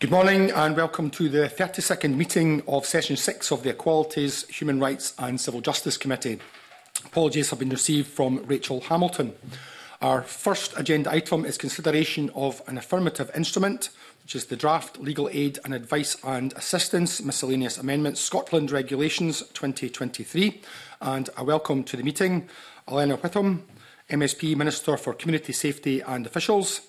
Good morning and welcome to the 32nd meeting of Session 6 of the Equalities, Human Rights and Civil Justice Committee. Apologies have been received from Rachel Hamilton. Our first agenda item is consideration of an affirmative instrument, which is the Draft Legal Aid and Advice and Assistance Miscellaneous Amendments Scotland Regulations 2023. And a welcome to the meeting, Elena Whitham, MSP Minister for Community Safety and Officials,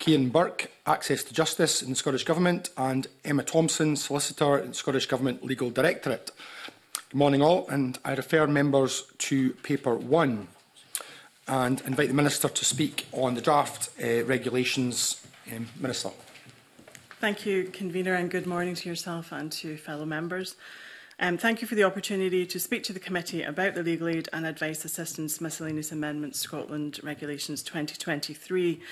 Kian Burke, Access to Justice in the Scottish Government, and Emma Thompson, Solicitor in the Scottish Government Legal Directorate. Good morning all, and I refer members to paper one and invite the Minister to speak on the draft uh, regulations. Um, Minister. Thank you, Convener, and good morning to yourself and to fellow members. Um, thank you for the opportunity to speak to the committee about the Legal Aid and Advice Assistance Miscellaneous Amendments Scotland Regulations 2023.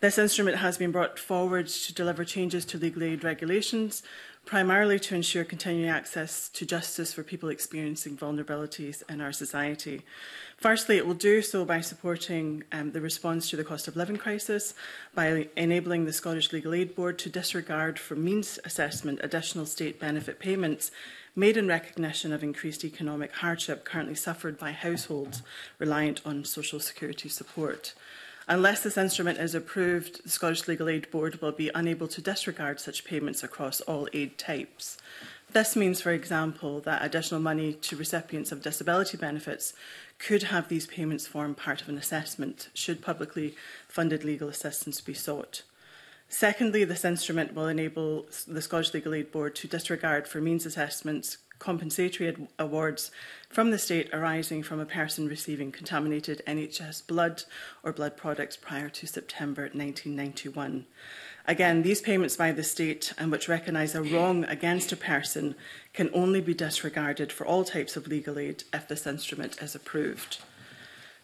This instrument has been brought forward to deliver changes to legal aid regulations, primarily to ensure continuing access to justice for people experiencing vulnerabilities in our society. Firstly, it will do so by supporting um, the response to the cost of living crisis, by enabling the Scottish Legal Aid Board to disregard for means assessment additional state benefit payments made in recognition of increased economic hardship currently suffered by households reliant on social security support. Unless this instrument is approved, the Scottish Legal Aid Board will be unable to disregard such payments across all aid types. This means, for example, that additional money to recipients of disability benefits could have these payments form part of an assessment should publicly funded legal assistance be sought. Secondly, this instrument will enable the Scottish Legal Aid Board to disregard for means assessments compensatory awards from the state arising from a person receiving contaminated NHS blood or blood products prior to September 1991. Again, these payments by the state and which recognise a wrong against a person can only be disregarded for all types of legal aid if this instrument is approved.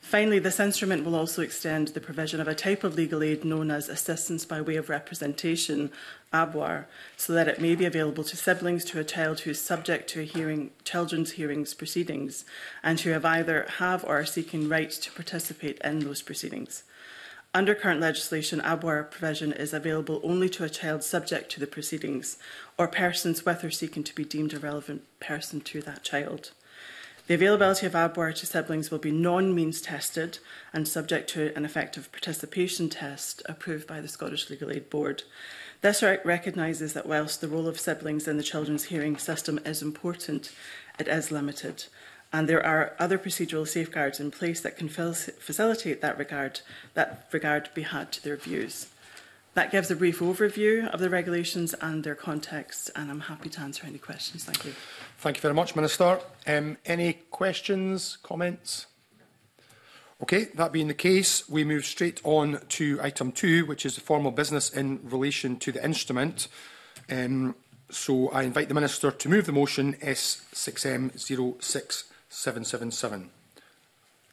Finally, this instrument will also extend the provision of a type of legal aid known as assistance by way of representation, ABWAR, so that it may be available to siblings to a child who is subject to a hearing, children's hearings proceedings and who have either have or are seeking rights to participate in those proceedings. Under current legislation, ABWAR provision is available only to a child subject to the proceedings or persons with or seeking to be deemed a relevant person to that child. The availability of ABWER to siblings will be non-means tested and subject to an effective participation test approved by the Scottish Legal Aid Board. This recognises that whilst the role of siblings in the children's hearing system is important, it is limited. And there are other procedural safeguards in place that can facilitate that regard, that regard be had to their views. That gives a brief overview of the regulations and their context, and I'm happy to answer any questions. Thank you. Thank you very much, Minister. Um, any questions, comments? Okay, that being the case, we move straight on to item two, which is the formal business in relation to the instrument. Um, so I invite the Minister to move the motion S6M06777.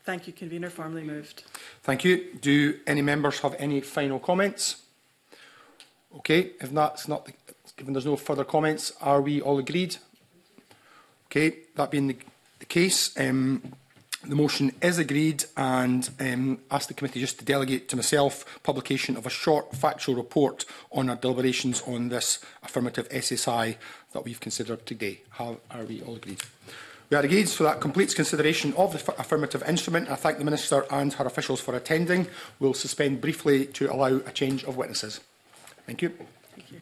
Thank you, Convener. Formally moved. Thank you. Do any members have any final comments? Okay, if not, it's not the, given there's no further comments, are we all agreed? Okay, that being the, the case, um, the motion is agreed and um, ask the committee just to delegate to myself publication of a short factual report on our deliberations on this affirmative SSI that we've considered today. How are we all agreed? We are engaged for that completes consideration of the affirmative instrument. I thank the Minister and her officials for attending. We'll suspend briefly to allow a change of witnesses. Thank you. Thank you.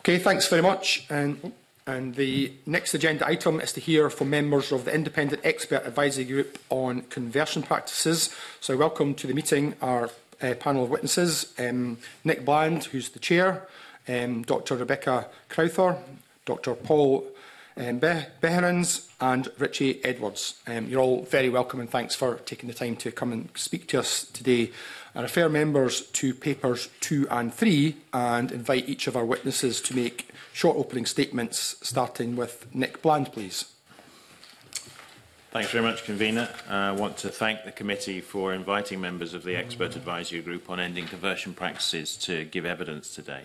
Okay, thanks very much. And, and the next agenda item is to hear from members of the Independent Expert Advisory Group on Conversion Practices. So welcome to the meeting our uh, panel of witnesses, um, Nick Bland, who's the chair, um, Dr Rebecca Crowther, Dr Paul um, Be Behrens and Richie Edwards. Um, you're all very welcome and thanks for taking the time to come and speak to us today I refer members to papers two and three and invite each of our witnesses to make short opening statements, starting with Nick Bland, please. Thanks very much, Convener. I want to thank the committee for inviting members of the Expert Advisory Group on Ending Conversion Practices to give evidence today.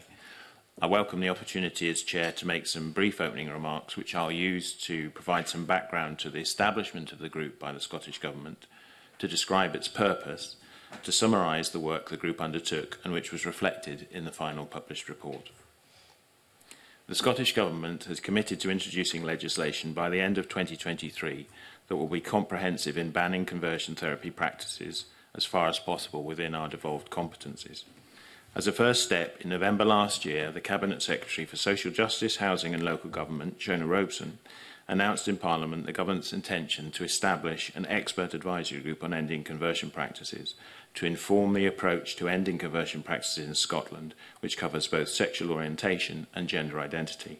I welcome the opportunity as Chair to make some brief opening remarks, which I'll use to provide some background to the establishment of the group by the Scottish Government, to describe its purpose, to summarise the work the group undertook and which was reflected in the final published report. The Scottish Government has committed to introducing legislation by the end of 2023 that will be comprehensive in banning conversion therapy practices as far as possible within our devolved competencies. As a first step, in November last year, the Cabinet Secretary for Social Justice, Housing and Local Government, Shona Robeson, announced in Parliament the Government's intention to establish an expert advisory group on ending conversion practices to inform the approach to ending conversion practices in Scotland, which covers both sexual orientation and gender identity.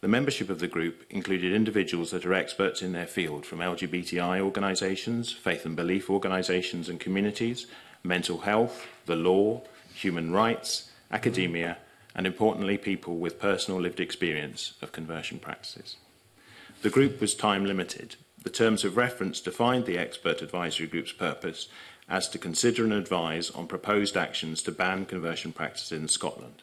The membership of the group included individuals that are experts in their field from LGBTI organisations, faith and belief organisations and communities, mental health, the law, human rights, academia, and importantly, people with personal lived experience of conversion practices. The group was time limited. The terms of reference defined the expert advisory group's purpose as to consider and advise on proposed actions to ban conversion practices in Scotland.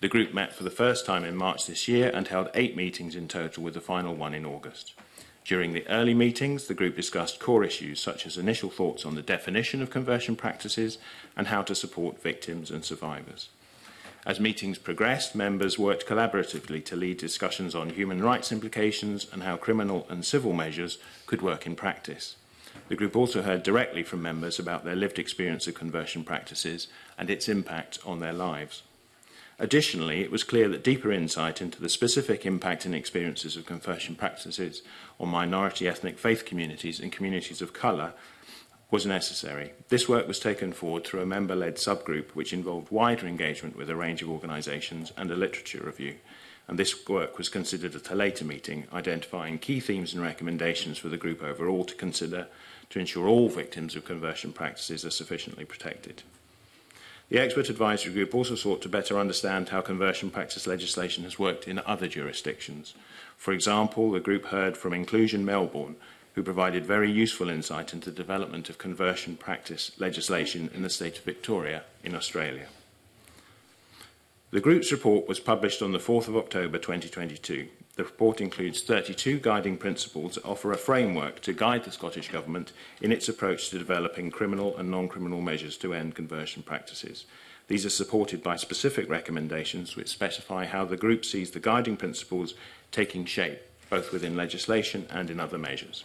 The group met for the first time in March this year and held eight meetings in total with the final one in August. During the early meetings, the group discussed core issues such as initial thoughts on the definition of conversion practices and how to support victims and survivors. As meetings progressed, members worked collaboratively to lead discussions on human rights implications and how criminal and civil measures could work in practice. The group also heard directly from members about their lived experience of conversion practices and its impact on their lives. Additionally, it was clear that deeper insight into the specific impact and experiences of conversion practices on minority ethnic faith communities and communities of colour was necessary. This work was taken forward through a member-led subgroup which involved wider engagement with a range of organisations and a literature review. And this work was considered at a later meeting, identifying key themes and recommendations for the group overall to consider to ensure all victims of conversion practices are sufficiently protected. The expert advisory group also sought to better understand how conversion practice legislation has worked in other jurisdictions. For example, the group heard from Inclusion Melbourne, who provided very useful insight into the development of conversion practice legislation in the state of Victoria in Australia. The group's report was published on the 4th of October 2022 The report includes 32 guiding principles that offer a framework to guide the Scottish Government in its approach to developing criminal and non-criminal measures to end conversion practices. These are supported by specific recommendations which specify how the group sees the guiding principles taking shape, both within legislation and in other measures.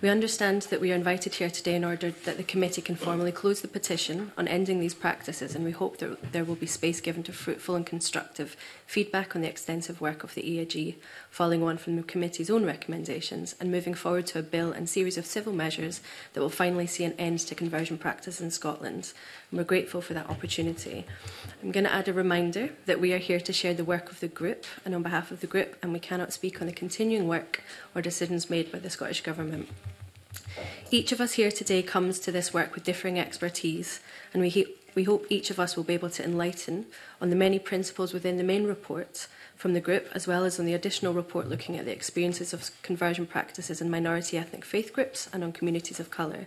We understand that we are invited here today in order that the committee can formally close the petition on ending these practices, and we hope that there will be space given to fruitful and constructive feedback on the extensive work of the EAG, following on from the committee's own recommendations, and moving forward to a bill and series of civil measures that will finally see an end to conversion practice in Scotland. And we're grateful for that opportunity. I'm going to add a reminder that we are here to share the work of the group and on behalf of the group, and we cannot speak on the continuing work or decisions made by the Scottish Government. Each of us here today comes to this work with differing expertise, and we, we hope each of us will be able to enlighten on the many principles within the main report from the group, as well as on the additional report looking at the experiences of conversion practices in minority ethnic faith groups and on communities of colour.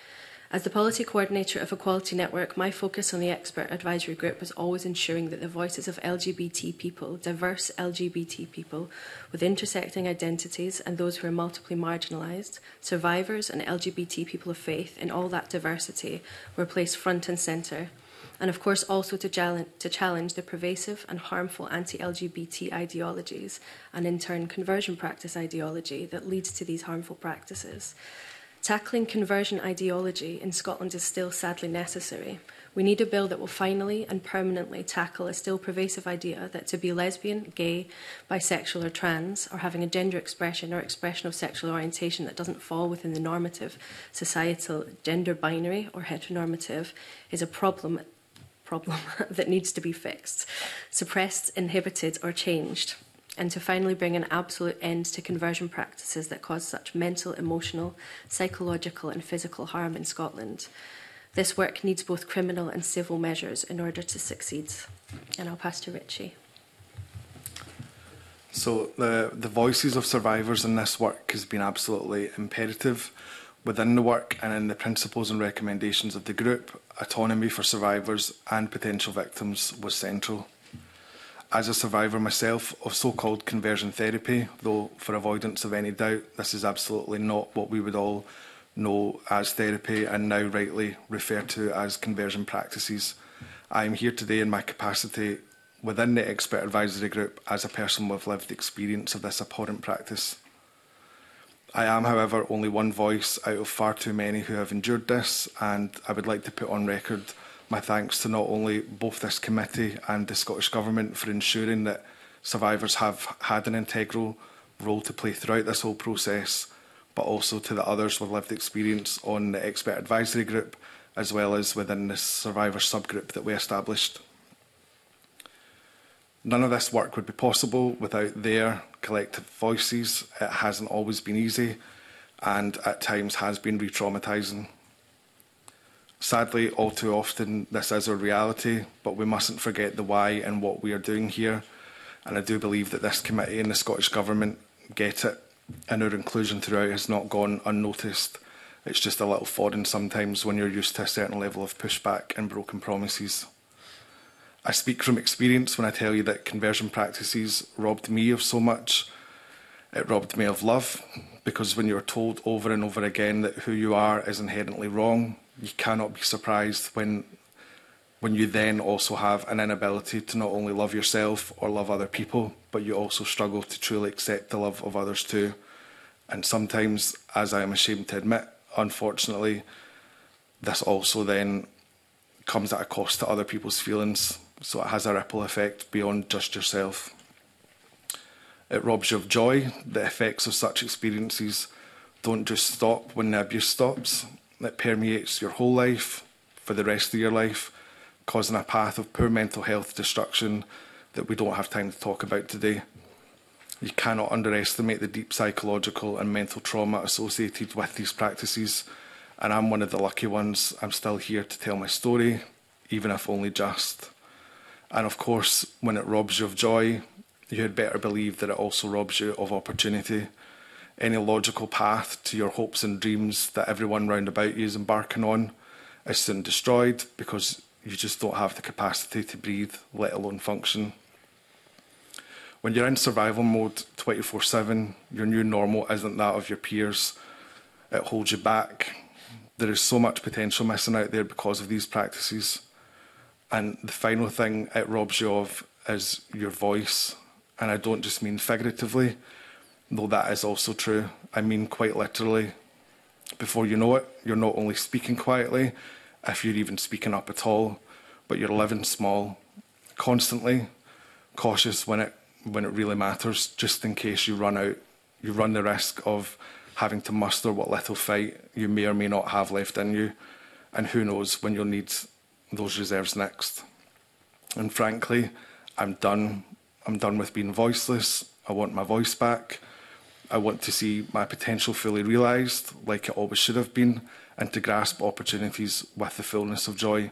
As the policy coordinator of Equality Network, my focus on the expert advisory group was always ensuring that the voices of LGBT people, diverse LGBT people with intersecting identities and those who are multiply marginalised, survivors and LGBT people of faith in all that diversity were placed front and centre. And of course, also to, to challenge the pervasive and harmful anti LGBT ideologies and, in turn, conversion practice ideology that leads to these harmful practices. Tackling conversion ideology in Scotland is still sadly necessary. We need a bill that will finally and permanently tackle a still pervasive idea that to be lesbian, gay, bisexual, or trans, or having a gender expression or expression of sexual orientation that doesn't fall within the normative societal gender binary or heteronormative is a problem problem that needs to be fixed, suppressed, inhibited, or changed and to finally bring an absolute end to conversion practices that cause such mental, emotional, psychological and physical harm in Scotland. This work needs both criminal and civil measures in order to succeed. And I'll pass to Richie. So the, the voices of survivors in this work has been absolutely imperative within the work and in the principles and recommendations of the group, autonomy for survivors and potential victims was central. As a survivor myself of so-called conversion therapy, though for avoidance of any doubt, this is absolutely not what we would all know as therapy and now rightly refer to as conversion practices. I am here today in my capacity within the expert advisory group as a person with lived experience of this abhorrent practice. I am, however, only one voice out of far too many who have endured this, and I would like to put on record my thanks to not only both this committee and the Scottish Government for ensuring that survivors have had an integral role to play throughout this whole process, but also to the others with lived experience on the expert advisory group, as well as within the survivor subgroup that we established. None of this work would be possible without their collective voices. It hasn't always been easy and at times has been re-traumatising. Sadly, all too often, this is our reality, but we mustn't forget the why and what we are doing here. And I do believe that this committee and the Scottish Government get it, and our inclusion throughout has not gone unnoticed. It's just a little foreign sometimes when you're used to a certain level of pushback and broken promises. I speak from experience when I tell you that conversion practices robbed me of so much. It robbed me of love, because when you're told over and over again that who you are is inherently wrong, you cannot be surprised when when you then also have an inability to not only love yourself or love other people, but you also struggle to truly accept the love of others too. And sometimes, as I am ashamed to admit, unfortunately, this also then comes at a cost to other people's feelings. So it has a ripple effect beyond just yourself. It robs you of joy. The effects of such experiences don't just stop when the abuse stops, that permeates your whole life for the rest of your life, causing a path of poor mental health destruction that we don't have time to talk about today. You cannot underestimate the deep psychological and mental trauma associated with these practices, and I'm one of the lucky ones. I'm still here to tell my story, even if only just. And of course, when it robs you of joy, you had better believe that it also robs you of opportunity any logical path to your hopes and dreams that everyone round about you is embarking on is soon destroyed because you just don't have the capacity to breathe, let alone function. When you're in survival mode 24 7, your new normal isn't that of your peers. It holds you back. There is so much potential missing out there because of these practices. And the final thing it robs you of is your voice. And I don't just mean figuratively, though that is also true. I mean, quite literally, before you know it, you're not only speaking quietly, if you're even speaking up at all, but you're living small, constantly cautious when it when it really matters, just in case you run out, you run the risk of having to muster what little fight you may or may not have left in you, and who knows when you'll need those reserves next. And frankly, I'm done. I'm done with being voiceless. I want my voice back. I want to see my potential fully realised, like it always should have been, and to grasp opportunities with the fullness of joy,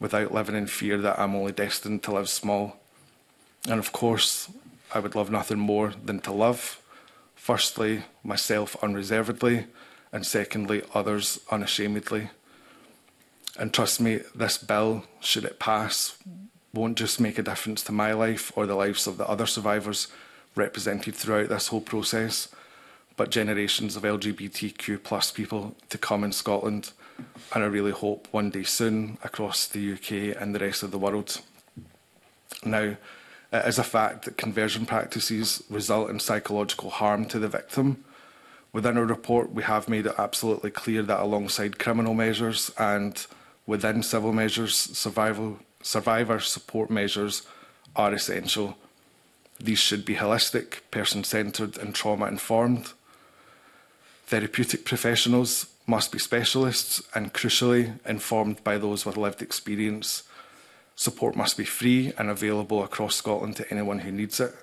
without living in fear that I'm only destined to live small. And of course, I would love nothing more than to love, firstly, myself unreservedly, and secondly, others unashamedly. And trust me, this bill, should it pass, won't just make a difference to my life or the lives of the other survivors represented throughout this whole process, but generations of LGBTQ plus people to come in Scotland. And I really hope one day soon across the UK and the rest of the world. Now, it is a fact that conversion practices result in psychological harm to the victim. Within our report, we have made it absolutely clear that alongside criminal measures and within civil measures, survival, survivor support measures are essential. These should be holistic, person centred and trauma informed. Therapeutic professionals must be specialists and, crucially, informed by those with lived experience. Support must be free and available across Scotland to anyone who needs it.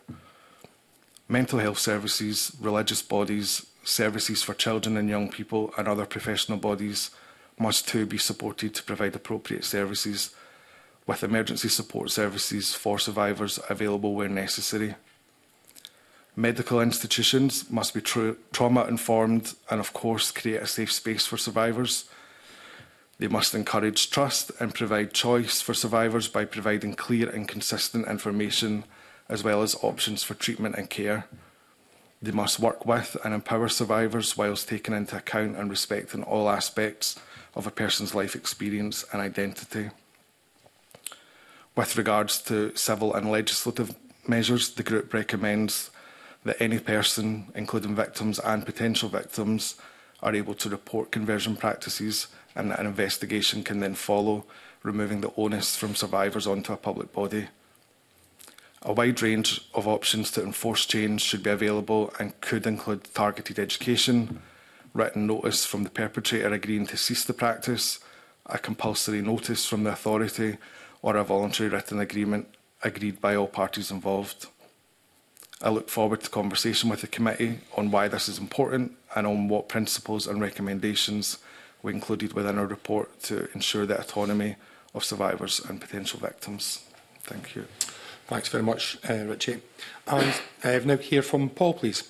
Mental health services, religious bodies, services for children and young people, and other professional bodies must too be supported to provide appropriate services, with emergency support services for survivors available where necessary. Medical institutions must be trauma informed and, of course, create a safe space for survivors. They must encourage trust and provide choice for survivors by providing clear and consistent information as well as options for treatment and care. They must work with and empower survivors whilst taking into account and respecting all aspects of a person's life experience and identity. With regards to civil and legislative measures, the group recommends that any person, including victims and potential victims, are able to report conversion practices and that an investigation can then follow, removing the onus from survivors onto a public body. A wide range of options to enforce change should be available and could include targeted education, written notice from the perpetrator agreeing to cease the practice, a compulsory notice from the authority, or a voluntary written agreement agreed by all parties involved. I look forward to conversation with the committee on why this is important and on what principles and recommendations we included within our report to ensure the autonomy of survivors and potential victims. Thank you. Thanks very much, uh, Richie. And I uh, have now hear from Paul, please.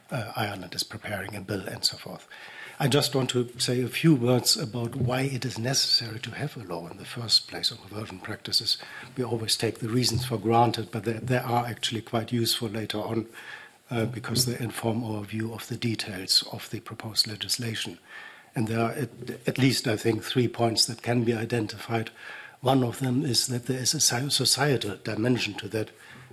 uh, Ireland is preparing a bill, and so forth. I just want to say a few words about why it is necessary to have a law in the first place on conversion practices. We always take the reasons for granted, but they are actually quite useful later on uh, because they inform our view of the details of the proposed legislation. And there are at, at, least, I think, three points that can be identified. One of them is that there is a societal dimension to that.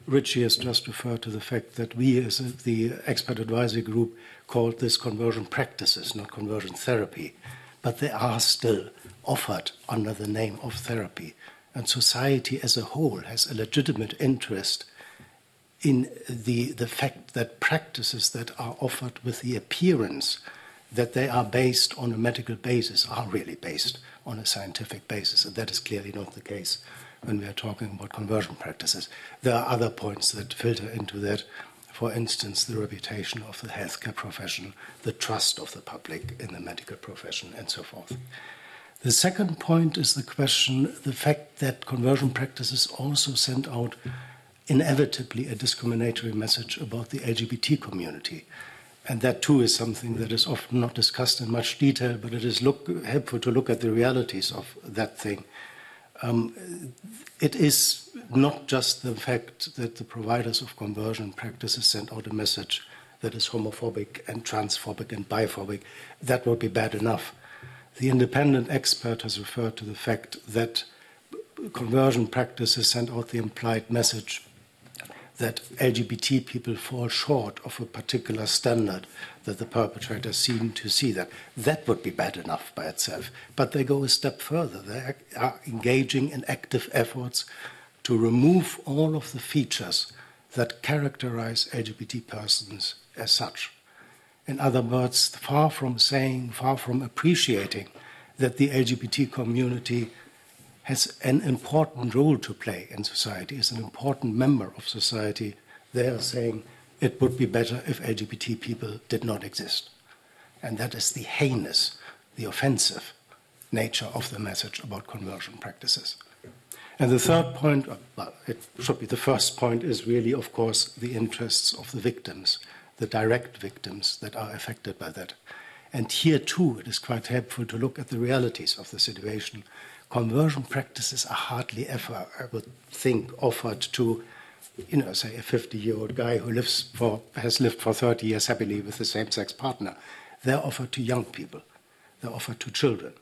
Richie has just referred to the fact that we, as a, the expert advisory group, called this conversion practices, not conversion therapy. But they are still offered under the name of therapy. And society as a whole has a legitimate interest in the, the fact that practices that are offered with the appearance that they are based on a medical basis are really based on a scientific basis. And that is clearly not the case when we are talking about conversion practices. There are other points that filter into that. For instance, the reputation of the healthcare profession, the trust of the public in the medical profession, and so forth. The second point is the question the fact that conversion practices also send out inevitably a discriminatory message about the LGBT community. And that too is something that is often not discussed in much detail, but it is look, helpful to look at the realities of that thing. Um, it is not just the fact that the providers of conversion practices send out a message that is homophobic and transphobic and biphobic. That would be bad enough. The independent expert has referred to the fact that conversion practices send out the implied message that LGBT people fall short of a particular standard, that the perpetrators seem to see that. That would be bad enough by itself. But they go a step further. They are engaging in active efforts to remove all of the features that characterize LGBT persons as such. In other words, far from saying, far from appreciating that the LGBT community has an important role to play in society, is an important member of society, they are saying it would be better if LGBT people did not exist. And that is the heinous, the offensive nature of the message about conversion practices. And the third point, uh, well, it should be the first point, is really, of course, the interests of the victims, the direct victims that are affected by that. And here, too, it is quite helpful to look at the realities of the situation conversion practices are hardly ever, I would think, offered to, you know, say a 50-year-old guy who lives for has lived for 30 years happily with the same-sex partner. They're offered to young people. They're offered to children.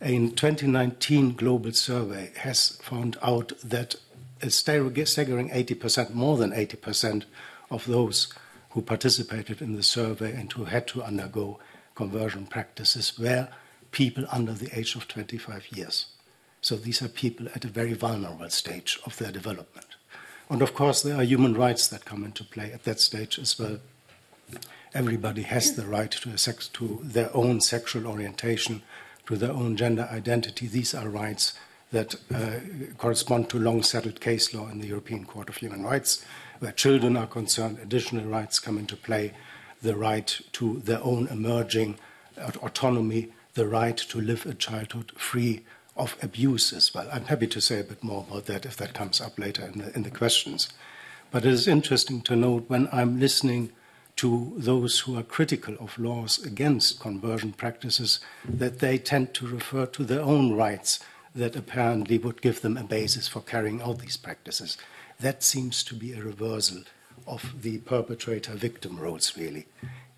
A 2019 global survey has found out that a staggering 80%, more than 80% of those who participated in the survey and who had to undergo conversion practices were people under the age of 25 years. So these are people at a very vulnerable stage of their development. And of course, there are human rights that come into play at that stage as well. Everybody has the right to, sex, to their own sexual orientation, to their own gender identity. These are rights that uh, correspond to long settled case law in the European Court of Human Rights. Where children are concerned, additional rights come into play the right to their own emerging uh, autonomy, the right to live a childhood free of abuse as well. I'm happy to say a bit more about that if that comes up later in the, in the questions. But it is interesting to note when I'm listening to those who are critical of laws against conversion practices that they tend to refer to their own rights that apparently would give them a basis for carrying out these practices. That seems to be a reversal of the perpetrator victim roles, really.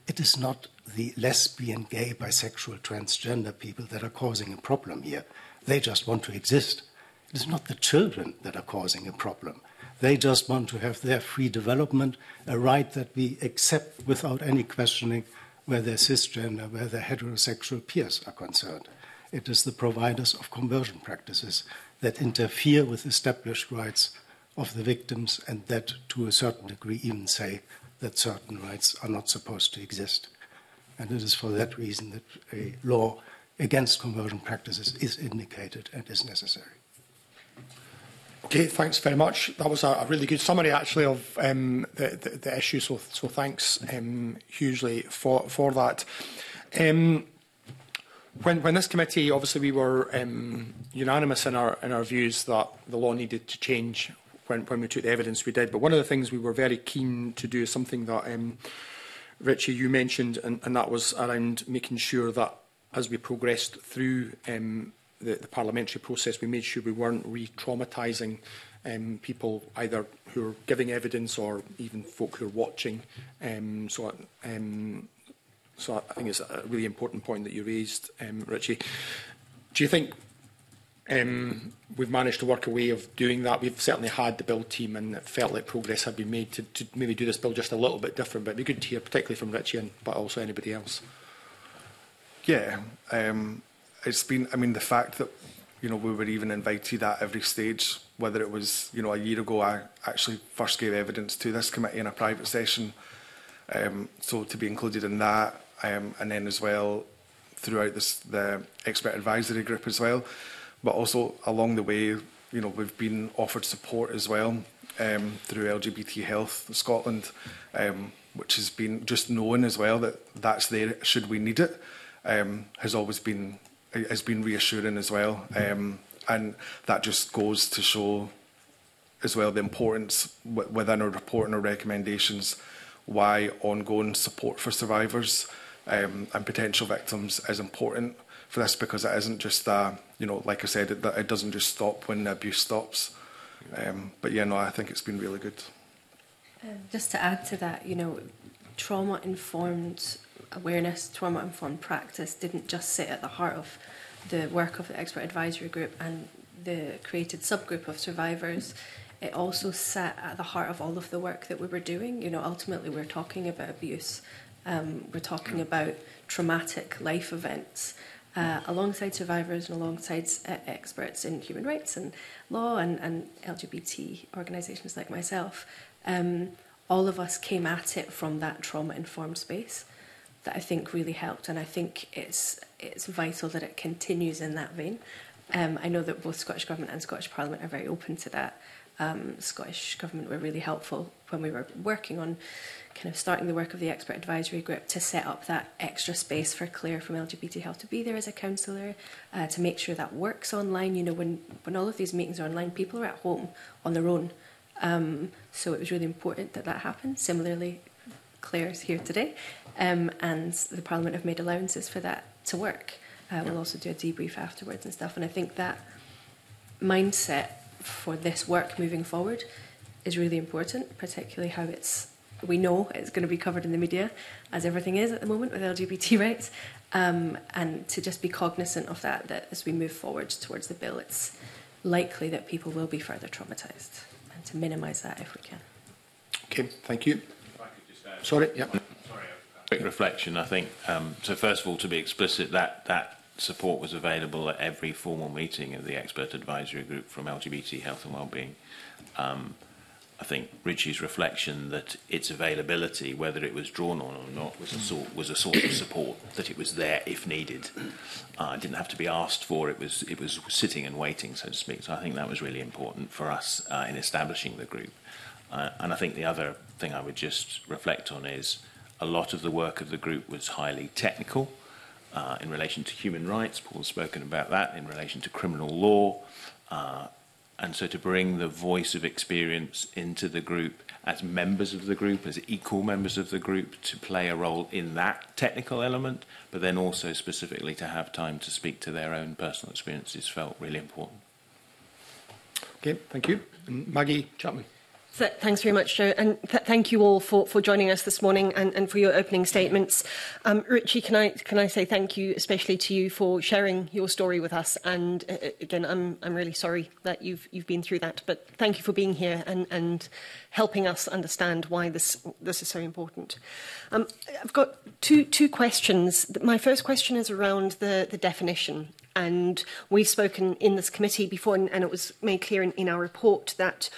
It is not the lesbian, gay, bisexual, transgender people that are causing a problem here. They just want to exist. It is not the children that are causing a problem. They just want to have their free development, a right that we accept without any questioning where their cisgender, where their heterosexual peers are concerned. It is the providers of conversion practices that interfere with established rights of the victims and that, to a certain degree, even say that certain rights are not supposed to exist. And it is for that reason that a law against conversion practices is indicated and is necessary. Okay, thanks very much. That was a, a really good summary, actually, of um, the, the, the issue. So, so thanks um, hugely for for that. Um, when when this committee, obviously, we were um, unanimous in our in our views that the law needed to change when when we took the evidence we did. But one of the things we were very keen to do is something that. Um, Richie, you mentioned, and, and that was around making sure that as we progressed through um, the, the parliamentary process, we made sure we weren't re-traumatising um, people either who are giving evidence or even folk who are watching. Um, so, um, so I think it's a really important point that you raised, um, Richie. Do you think um, we've managed to work a way of doing that? We've certainly had the bill team and it felt like progress had been made to, to maybe do this bill just a little bit different, but it'd be good to hear, particularly from Richie, and, but also anybody else. Yeah, um, it's been. I mean, the fact that you know we were even invited at every stage, whether it was you know a year ago, I actually first gave evidence to this committee in a private session. Um, so to be included in that, um, and then as well throughout this, the expert advisory group as well, but also along the way, you know, we've been offered support as well um, through LGBT Health Scotland, um, which has been just known as well that that's there should we need it um, has always been has been reassuring as well. Mm-hmm. Um, and that just goes to show as well the importance within our report and our recommendations why ongoing support for survivors um, and potential victims is important for this because it isn't just a, you know, like I said, it, it doesn't just stop when the abuse stops. Um, but yeah, no, I think it's been really good. Um, just to add to that, you know, trauma informed awareness, trauma-informed practice didn't just sit at the heart of the work of the expert advisory group and the created subgroup of survivors. It also sat at the heart of all of the work that we were doing. You know, ultimately we're talking about abuse. Um, we're talking about traumatic life events uh, alongside survivors and alongside uh, experts in human rights and law and, and LGBT organisations like myself. Um, all of us came at it from that trauma informed space that I think really helped, and I think it's it's vital that it continues in that vein. Um, I know that both Scottish Government and Scottish Parliament are very open to that. Um, Scottish Government were really helpful when we were working on kind of starting the work of the expert advisory group to set up that extra space for Claire from LGBT Health to be there as a counsellor, uh, to make sure that works online. You know, when, when all of these meetings are online, people are at home on their own. Um, so it was really important that that happened. Similarly, Claire's here today, um, and the Parliament have made allowances for that to work. Uh, we'll also do a debrief afterwards and stuff. And I think that mindset for this work moving forward is really important, particularly how it's we know it's going to be covered in the media, as everything is at the moment with LGBT rights, um, and to just be cognizant of that, that as we move forward towards the bill, it's likely that people will be further traumatised, and to minimise that if we can. Okay, thank you sorry, yeah. Quick reflection, I think. Um, so first of all, to be explicit, that, that support was available at every formal meeting of the expert advisory group from LGBT health and wellbeing. Um, I think Richie's reflection that its availability, whether it was drawn on or not, was a sort was a sort of support that it was there if needed. Uh, didn't have to be asked for. It was it was sitting and waiting, so to speak. So I think that was really important for us uh, in establishing the group. Uh, and I think the other thing I would just reflect on is a lot of the work of the group was highly technical uh, in relation to human rights. Paul's spoken about that in relation to criminal law. Uh, and so to bring the voice of experience into the group as members of the group, as equal members of the group, to play a role in that technical element, but then also specifically to have time to speak to their own personal experiences felt really important. Okay, thank you. Maggie Chapman. Th thanks very much, Joe, and th thank you all for, for joining us this morning and, and for your opening statements. Um, Richie, can I can I say thank you, especially to you, for sharing your story with us. And uh, uh again, I'm I'm really sorry that you've you've been through that, but thank you for being here and and helping us understand why this this is so important. Um, I've got two two questions. My first question is around the the definition and we've spoken in this committee before and, and it was made clear in, in our report that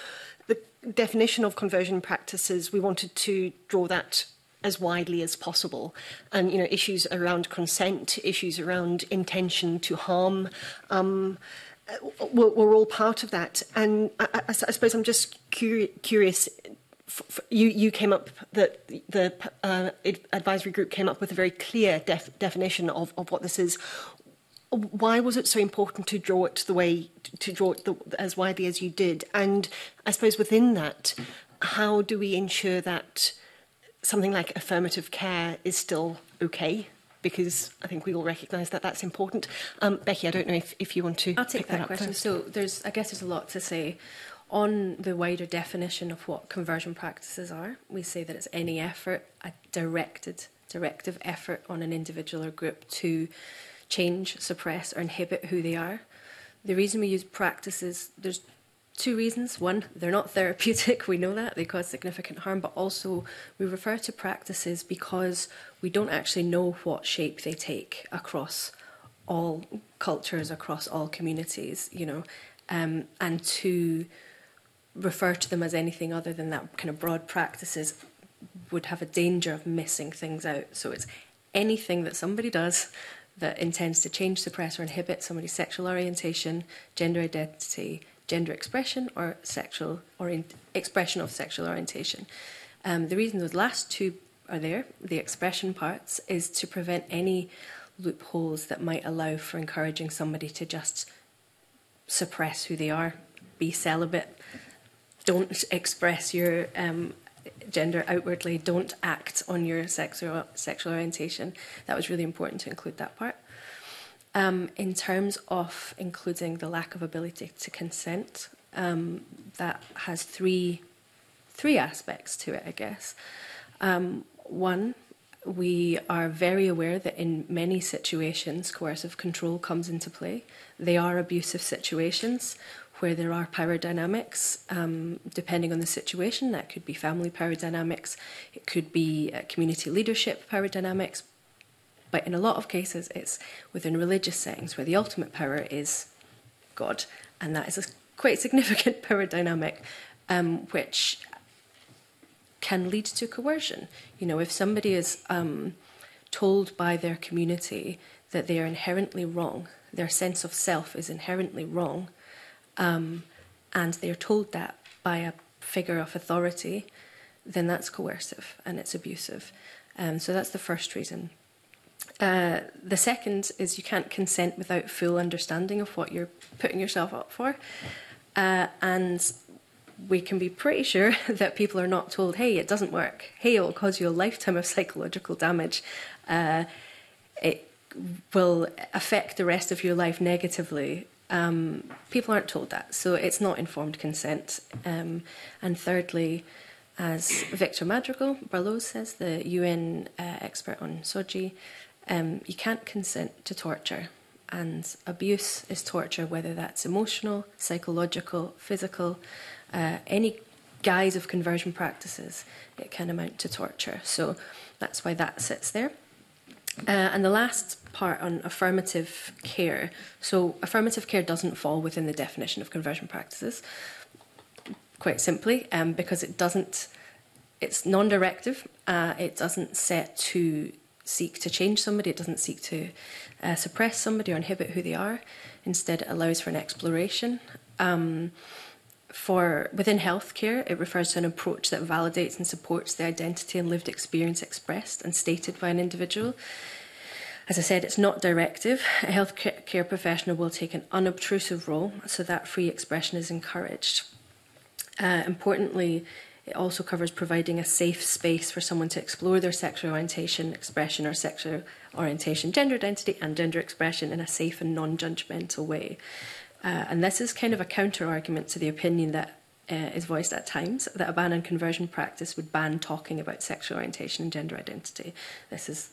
definition of conversion practices, we wanted to draw that as widely as possible. And, you know, issues around consent, issues around intention to harm, um, we're, we're all part of that. And I, I, I suppose I'm just curi curious you you came up that the uh, advisory group came up with a very clear def definition of of what this is why was it so important to draw it the way to draw it the, as widely as you did? And I suppose within that, how do we ensure that something like affirmative care is still okay? Because I think we all recognise that that's important. Um, Becky, I don't know if, if you want to. I'll take that, that question. First. So there's, I guess, there's a lot to say on the wider definition of what conversion practices are. We say that it's any effort, a directed, directive effort on an individual or group to change, suppress, or inhibit who they are. The reason we use practices, there's two reasons. One, they're not therapeutic, we know that, they cause significant harm, but also we refer to practices because we don't actually know what shape they take across all cultures, across all communities, you know, um, and to refer to them as anything other than that kind of broad practices would have a danger of missing things out. So it's anything that somebody does that intends to change, suppress, or inhibit somebody's sexual orientation, gender identity, gender expression, or sexual orient expression of sexual orientation. Um, the reason those last two are there, the expression parts, is to prevent any loopholes that might allow for encouraging somebody to just suppress who they are, be celibate, don't express your um, gender outwardly, don't act on your sexual, sexual orientation. That was really important to include that part. Um, in terms of including the lack of ability to consent, um, that has three, three aspects to it, I guess. Um, one, we are very aware that in many situations coercive control comes into play. They are abusive situations where there are power dynamics, um, depending on the situation. That could be family power dynamics, it could be uh, community leadership power dynamics. But in a lot of cases, it's within religious settings where the ultimate power is God, and that is a quite significant power dynamic, um, which can lead to coercion. You know, if somebody is um, told by their community that they are inherently wrong, their sense of self is inherently wrong, um, and they're told that by a figure of authority, then that's coercive and it's abusive. Um, so that's the first reason. Uh, the second is you can't consent without full understanding of what you're putting yourself up for. Uh, and we can be pretty sure that people are not told, hey, it doesn't work. Hey, it will cause you a lifetime of psychological damage. Uh, it will affect the rest of your life negatively. Um, people aren't told that, so it's not informed consent. Um, and thirdly, as Victor Madrigal Barlow says, the UN uh, expert on Soji, um, you can't consent to torture. And abuse is torture, whether that's emotional, psychological, physical, uh, any guise of conversion practices, it can amount to torture. So that's why that sits there. Uh, and the last part on affirmative care. So, affirmative care doesn't fall within the definition of conversion practices, quite simply, um, because it doesn't, it's non directive, uh, it doesn't set to seek to change somebody, it doesn't seek to uh, suppress somebody or inhibit who they are. Instead, it allows for an exploration. Um, for within healthcare, it refers to an approach that validates and supports the identity and lived experience expressed and stated by an individual. As I said, it's not directive. A healthcare professional will take an unobtrusive role, so that free expression is encouraged. Uh, importantly, it also covers providing a safe space for someone to explore their sexual orientation, expression, or sexual orientation, gender identity, and gender expression in a safe and non judgmental way. Uh, and this is kind of a counter argument to the opinion that uh, is voiced at times, that a ban on conversion practice would ban talking about sexual orientation and gender identity. This is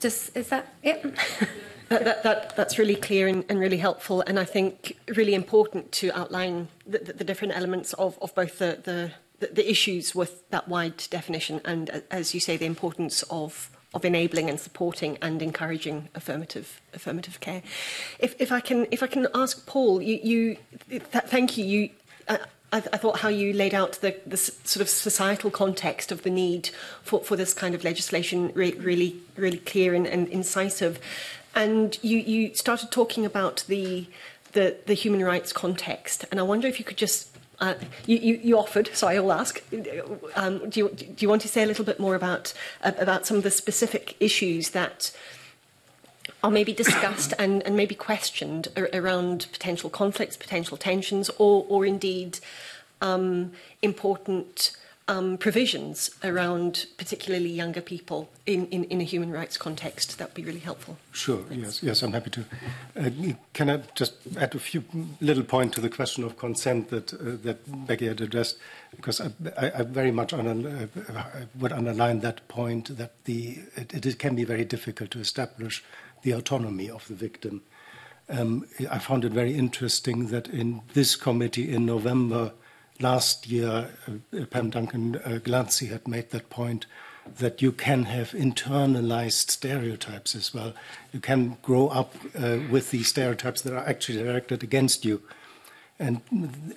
just is that it? that, that, that, that's really clear and, and really helpful, and I think really important to outline the, the, the different elements of, of both the, the the issues with that wide definition and, as you say, the importance of of enabling and supporting and encouraging affirmative affirmative care. If, if I can if I can ask Paul, you, you th thank you. You uh, I, th I thought how you laid out the, the sort of societal context of the need for, for this kind of legislation re really really clear and, and incisive, and you you started talking about the the the human rights context, and I wonder if you could just Uh, you, you, you offered, so I will ask. Um, do, you, do you want to say a little bit more about uh, about some of the specific issues that are maybe discussed and, and maybe questioned ar around potential conflicts, potential tensions, or, or indeed um, important um, provisions around particularly younger people in, in, in, a human rights context, that would be really helpful. Sure, Thanks. yes, yes, I'm happy to. Uh, can I just add a few little points to the question of consent that uh, that Becky had addressed? Because I, I, I very much under, I uh, would underline that point that the it, it, can be very difficult to establish the autonomy of the victim. Um, I found it very interesting that in this committee in November last year, uh, Pam Duncan uh, Glancy had made that point that you can have internalized stereotypes as well. You can grow up uh, with these stereotypes that are actually directed against you. And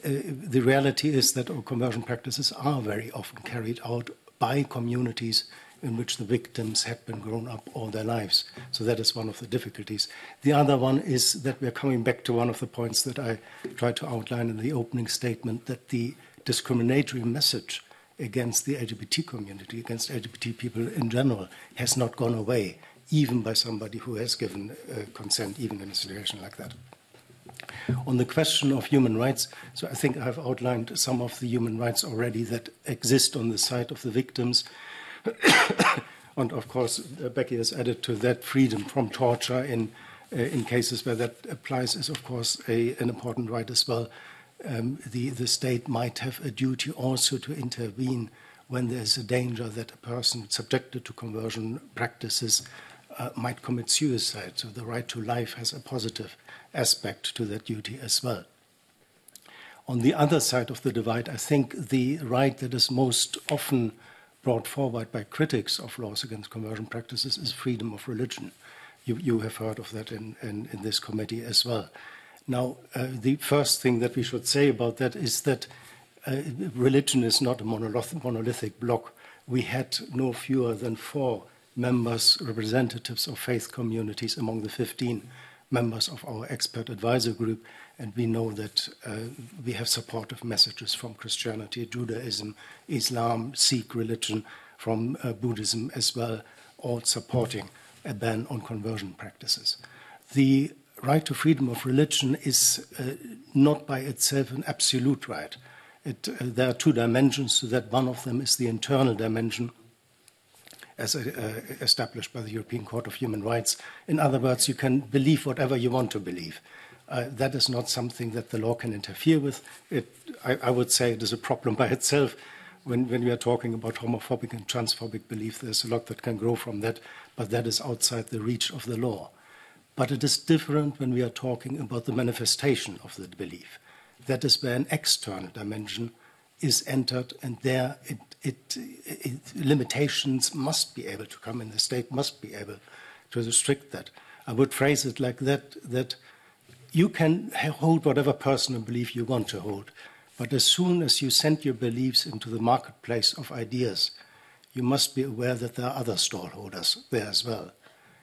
uh, the reality is that conversion practices are very often carried out by communities in which the victims have been grown up all their lives. So that is one of the difficulties. The other one is that we're coming back to one of the points that I tried to outline in the opening statement that the discriminatory message against the LGBT community, against LGBT people in general, has not gone away, even by somebody who has given uh, consent, even in a situation like that. On the question of human rights, so I think I've outlined some of the human rights already that exist on the side of the victims. and of course, uh, Becky has added to that freedom from torture in uh, in cases where that applies is of course a, an important right as well. Um, the the state might have a duty also to intervene when there is a danger that a person subjected to conversion practices uh, might commit suicide. So the right to life has a positive aspect to that duty as well. On the other side of the divide, I think the right that is most often brought forward by critics of laws against conversion practices is freedom of religion. You, you have heard of that in, in, in, this committee as well. Now, uh, the first thing that we should say about that is that uh, religion is not a monolith, monolithic block. We had no fewer than four members, representatives of faith communities among the 15 members of our expert advisor group and we know that uh, we have supportive messages from Christianity, Judaism, Islam, Sikh religion, from uh, Buddhism as well, all supporting a ban on conversion practices. The right to freedom of religion is uh, not by itself an absolute right. It, uh, there are two dimensions to that. One of them is the internal dimension, as uh, established by the European Court of Human Rights. In other words, you can believe whatever you want to believe. Uh, that is not something that the law can interfere with. It, I, I, would say it is a problem by itself. When, when we are talking about homophobic and transphobic belief, there's a lot that can grow from that, but that is outside the reach of the law. But it is different when we are talking about the manifestation of the belief. That is where an external dimension is entered, and there it, it, it, limitations must be able to come in. The state must be able to restrict that. I would phrase it like that: that you can hold whatever personal belief you want to hold. But as soon as you send your beliefs into the marketplace of ideas, you must be aware that there are other stallholders there as well.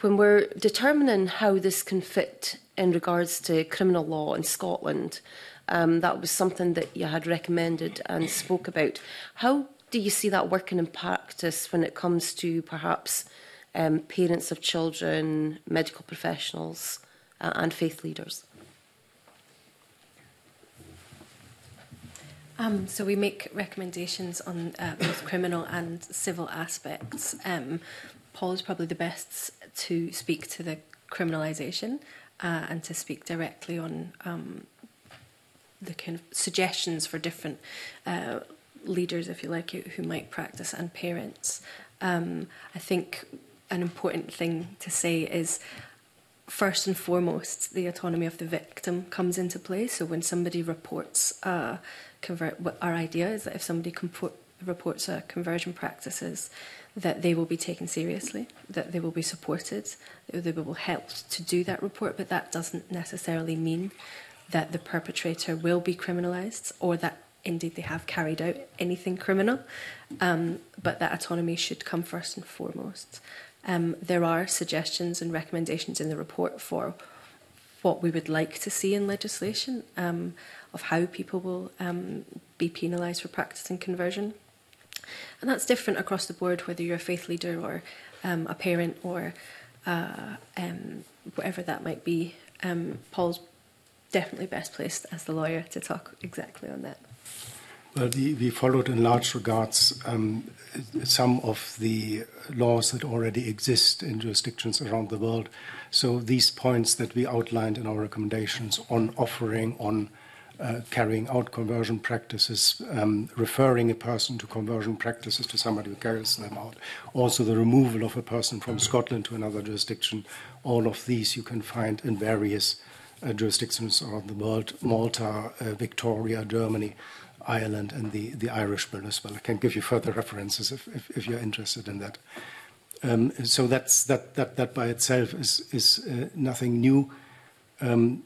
when we're determining how this can fit in regards to criminal law in Scotland, um, that was something that you had recommended and spoke about. How do you see that working in practice when it comes to perhaps um, parents of children, medical professionals uh, and faith leaders. Um, so we make recommendations on uh, both criminal and civil aspects. Um, Paul is probably the best to speak to the criminalisation uh, and to speak directly on um, the kind of suggestions for different uh, leaders, if you like, who might practice and parents. Um, I think an important thing to say is first and foremost, the autonomy of the victim comes into play. So when somebody reports uh, convert, our idea is that if somebody comport, reports a conversion practices, that they will be taken seriously, that they will be supported, that they will helped to do that report. But that doesn't necessarily mean that the perpetrator will be criminalized or that indeed they have carried out anything criminal. Um, but that autonomy should come first and foremost. Um, there are suggestions and recommendations in the report for what we would like to see in legislation um, of how people will um, be penalised for practicing conversion. And that's different across the board, whether you're a faith leader or um, a parent or uh, um, whatever that might be. Um, Paul's definitely best placed as the lawyer to talk exactly on that. Well, the, we followed in large regards um, some of the laws that already exist in jurisdictions around the world. So these points that we outlined in our recommendations on offering, on uh, carrying out conversion practices, um, referring a person to conversion practices to somebody who carries them out, also the removal of a person from Scotland to another jurisdiction, all of these you can find in various uh, jurisdictions around the world Malta, uh, Victoria, Germany. Ireland and the, the bill as well. I can give you further references if, if, if you're interested in that. Um, so that's, that, that, that by itself is, is uh, nothing new, um,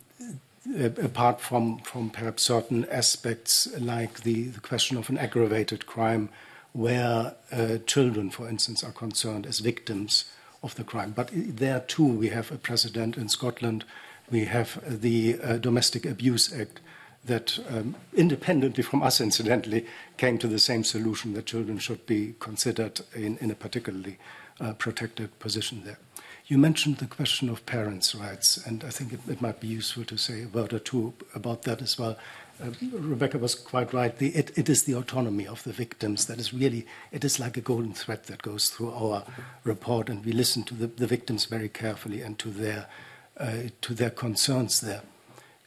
apart from, from perhaps certain aspects like the, the question of an aggravated crime, where uh, children, for instance, are concerned as victims of the crime. But there too, we have a precedent in Scotland. We have the uh, Domestic Abuse Act, that um, independently from us, incidentally, came to the same solution that children should be considered in, in a particularly uh, protected position there. You mentioned the question of parents' rights, and I think it, it might be useful to say a word or two about that as well. Uh, Rebecca was quite right. The, it, it is the autonomy of the victims that is really, it is like a golden thread that goes through our report, and we listen to the, the victims very carefully and to their, uh, to their concerns there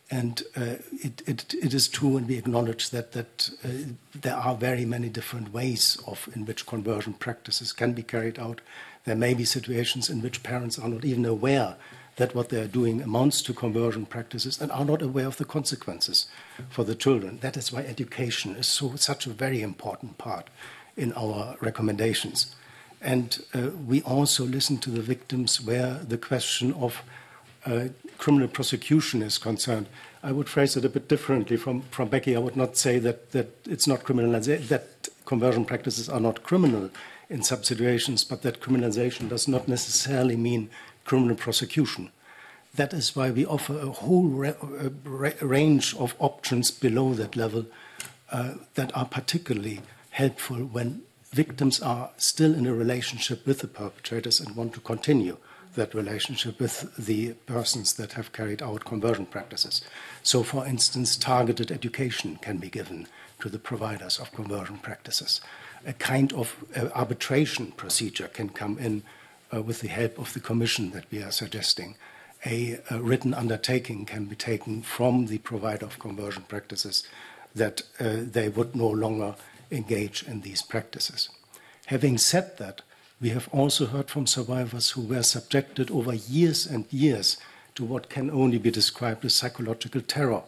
and uh, it, it, it is true, and we acknowledge that that uh, there are very many different ways of in which conversion practices can be carried out. There may be situations in which parents are not even aware that what they are doing amounts to conversion practices and are not aware of the consequences for the children. That is why education is so, such a very important part in our recommendations. And uh, we also listen to the victims where the question of uh, criminal prosecution is concerned. I would phrase it a bit differently from, from Becky. I would not say that, that it's not criminalization, that conversion practices are not criminal in some situations, but that criminalization does not necessarily mean criminal prosecution. That is why we offer a whole range of options below that level uh, that are particularly helpful when victims are still in a relationship with the perpetrators and want to continue that relationship with the persons that have carried out conversion practices. So, for instance, targeted education can be given to the providers of conversion practices. A kind of uh, arbitration procedure can come in uh, with the help of the commission that we are suggesting. A, a, uh, written undertaking can be taken from the provider of conversion practices that uh, they would no longer engage in these practices. Having said that, we have also heard from survivors who were subjected over years and years to what can only be described as psychological terror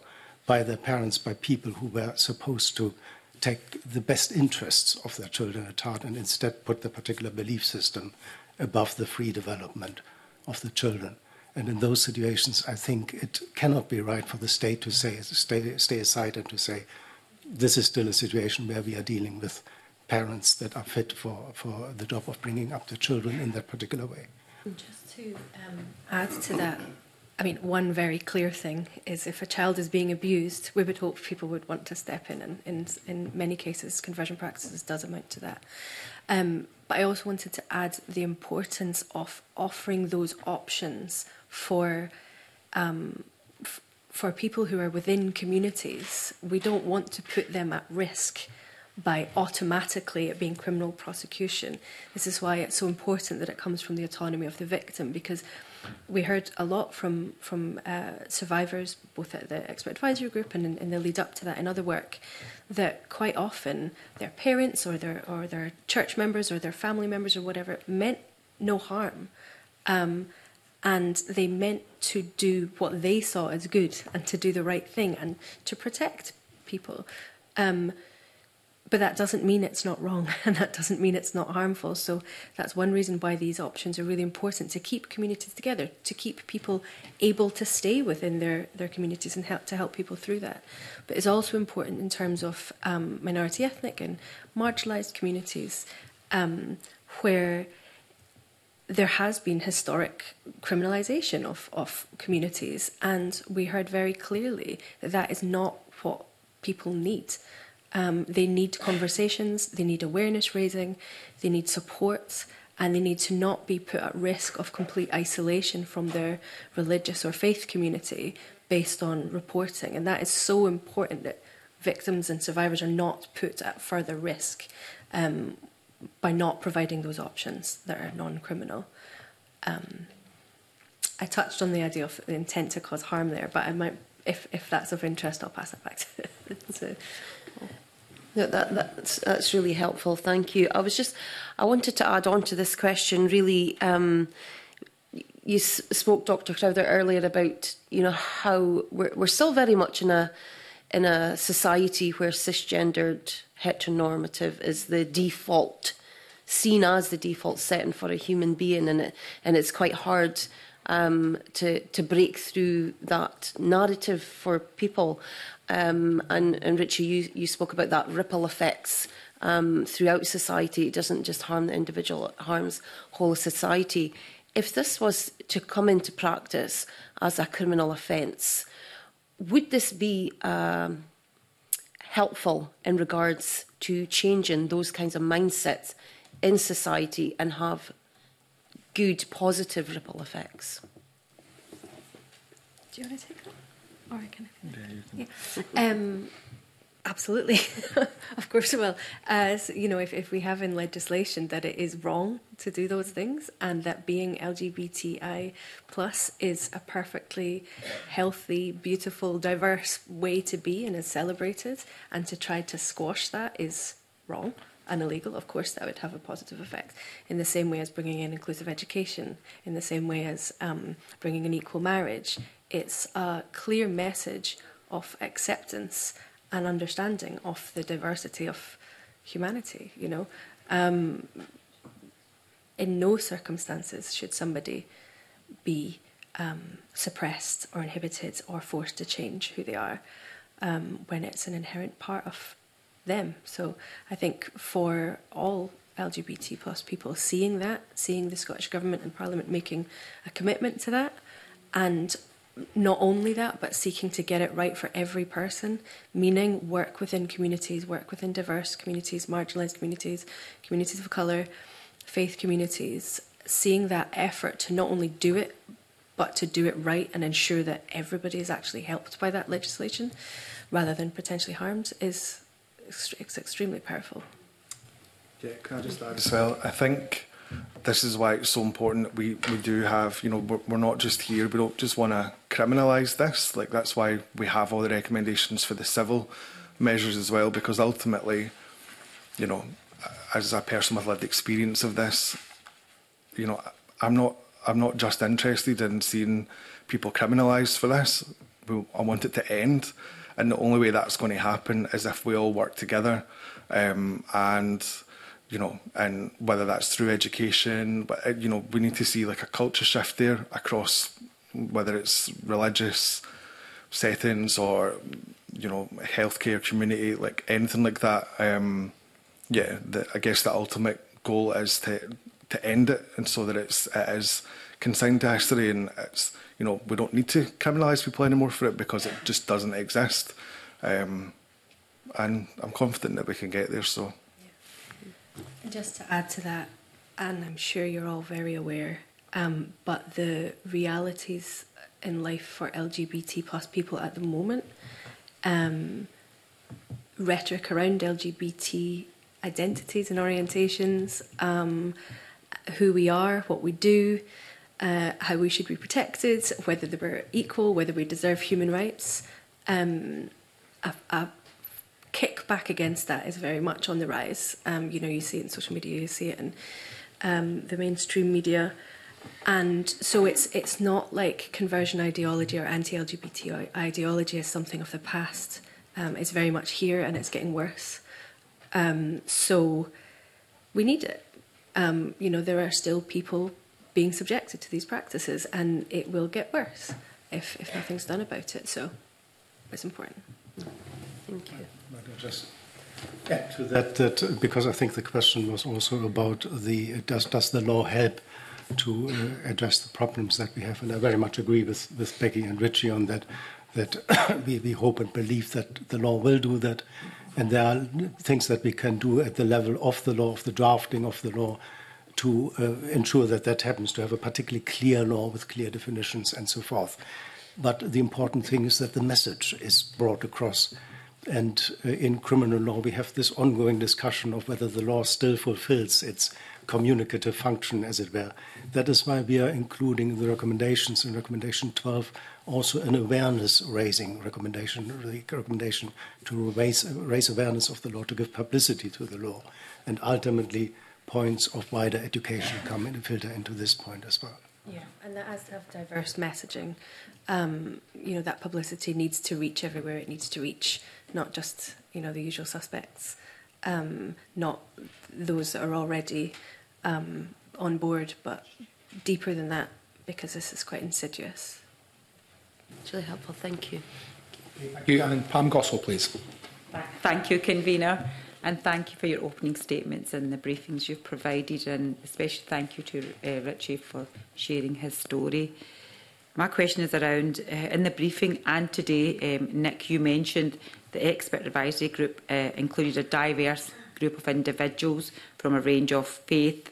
by their parents, by people who were supposed to take the best interests of their children at heart and instead put the particular belief system above the free development of the children. And in those situations, I think it cannot be right for the state to say, stay, stay aside and to say, this is still a situation where we are dealing with parents that are fit for, for the job of bringing up the children in that particular way. Just to um, add to that, I mean, one very clear thing is if a child is being abused, we would hope people would want to step in, and in, in many cases, conversion practices does amount to that. Um, but I also wanted to add the importance of offering those options for um, for people who are within communities. We don't want to put them at risk by automatically it being criminal prosecution. This is why it's so important that it comes from the autonomy of the victim because we heard a lot from from uh, survivors, both at the expert advisory group and in, in the lead up to that in other work, that quite often their parents or their or their church members or their family members or whatever meant no harm. Um, and they meant to do what they saw as good and to do the right thing and to protect people. Um, but that doesn't mean it's not wrong and that doesn't mean it's not harmful. So that's one reason why these options are really important to keep communities together, to keep people able to stay within their, their communities and help to help people through that. But it's also important in terms of um, minority ethnic and marginalised communities um, where there has been historic criminalisation of, of communities and we heard very clearly that that is not what people need. Um, they need conversations, they need awareness raising, they need supports, and they need to not be put at risk of complete isolation from their religious or faith community based on reporting. And that is so important that victims and survivors are not put at further risk um, by not providing those options that are non criminal. Um, I touched on the idea of the intent to cause harm there, but I might, if, if that's of interest, I'll pass it back to, to No, that, that's, that's really helpful. Thank you. I was just, I wanted to add on to this question really. Um, you spoke, Dr. Crowther, earlier about you know how we're, we're still very much in a in a society where cisgendered heteronormative is the default, seen as the default setting for a human being, and it, and it's quite hard um, to, to break through that narrative for people. Um, and, and Richie, you, you spoke about that ripple effects um, throughout society. It doesn't just harm the individual, it harms whole society. If this was to come into practice as a criminal offence, would this be um, helpful in regards to changing those kinds of mindsets in society and have good, positive ripple effects. Do you want to take that? Or I can. Yeah, yeah. Um, absolutely. of course, well, as uh, you know, if, if we have in legislation that it is wrong to do those things, and that being LGBTI plus is a perfectly healthy, beautiful, diverse way to be and is celebrated, and to try to squash that is wrong. and illegal, of course that would have a positive effect. In the same way as bringing in inclusive education, in the same way as um, bringing an equal marriage, it's a clear message of acceptance and understanding of the diversity of humanity. You know, um, in no circumstances should somebody be um, suppressed or inhibited or forced to change who they are um, when it's an inherent part of them. So I think for all LGBT plus people, seeing that, seeing the Scottish Government and Parliament making a commitment to that, and not only that, but seeking to get it right for every person, meaning work within communities, work within diverse communities, marginalised communities, communities of colour, faith communities, seeing that effort to not only do it, but to do it right and ensure that everybody is actually helped by that legislation rather than potentially harmed is it's extremely powerful. Yeah, can I just add as well? I think this is why it's so important that we, we do have, you know, we're, we're not just here, we don't just want to criminalise this. Like, that's why we have all the recommendations for the civil measures as well, because ultimately, you know, as a person with lived experience of this, you know, I'm not, I'm not just interested in seeing people criminalised for this. I want it to end. And the only way that's going to happen is if we all work together. Um, and you know, and whether that's through education, but uh, you know, we need to see like a culture shift there across whether it's religious settings or you know, healthcare community, like anything like that. Um, yeah, the, I guess the ultimate goal is to to end it, and so that it's it is consigned to history and it's you know, we don't need to criminalise people anymore for it because it just doesn't exist. Um, and I'm confident that we can get there. So, yeah. just to add to that, and I'm sure you're all very aware, um, but the realities in life for LGBT plus people at the moment, um, rhetoric around LGBT identities and orientations, um, who we are, what we do uh, how we should be protected, whether they were equal, whether we deserve human rights. Um, a, a kickback against that is very much on the rise. Um, you know, you see it in social media, you see it in um, the mainstream media. And so it's it's not like conversion ideology or anti-LGBT ideology is something of the past. Um, it's very much here and it's getting worse. Um, so we need it. Um, you know, there are still people being subjected to these practices, and it will get worse if, if nothing's done about it. So it's important. Thank you. just add to that, that because I think the question was also about the does, does the law help to uh, address the problems that we have? And I very much agree with, with Becky and Richie on that, that we, we hope and believe that the law will do that. And there are things that we can do at the level of the law, of the drafting of the law, to uh, ensure that that happens, to have a particularly clear law with clear definitions and so forth. But the important thing is that the message is brought across. And uh, in criminal law, we have this ongoing discussion of whether the law still fulfills its communicative function, as it were. That is why we are including the recommendations in Recommendation 12, also an awareness raising recommendation, the recommendation to raise, raise awareness of the law, to give publicity to the law, and ultimately points of wider education come and filter into this point as well. Yeah, and that has to have diverse messaging. Um, you know, that publicity needs to reach everywhere it needs to reach, not just, you know, the usual suspects, um, not those that are already um, on board, but deeper than that, because this is quite insidious. It's really helpful, thank you. Thank you, and Pam Gossel, please. Thank you, convener. And thank you for your opening statements and the briefings you've provided. And especially thank you to uh, Richie for sharing his story. My question is around, uh, in the briefing and today, um, Nick, you mentioned the expert advisory group uh, included a diverse group of individuals from a range of faith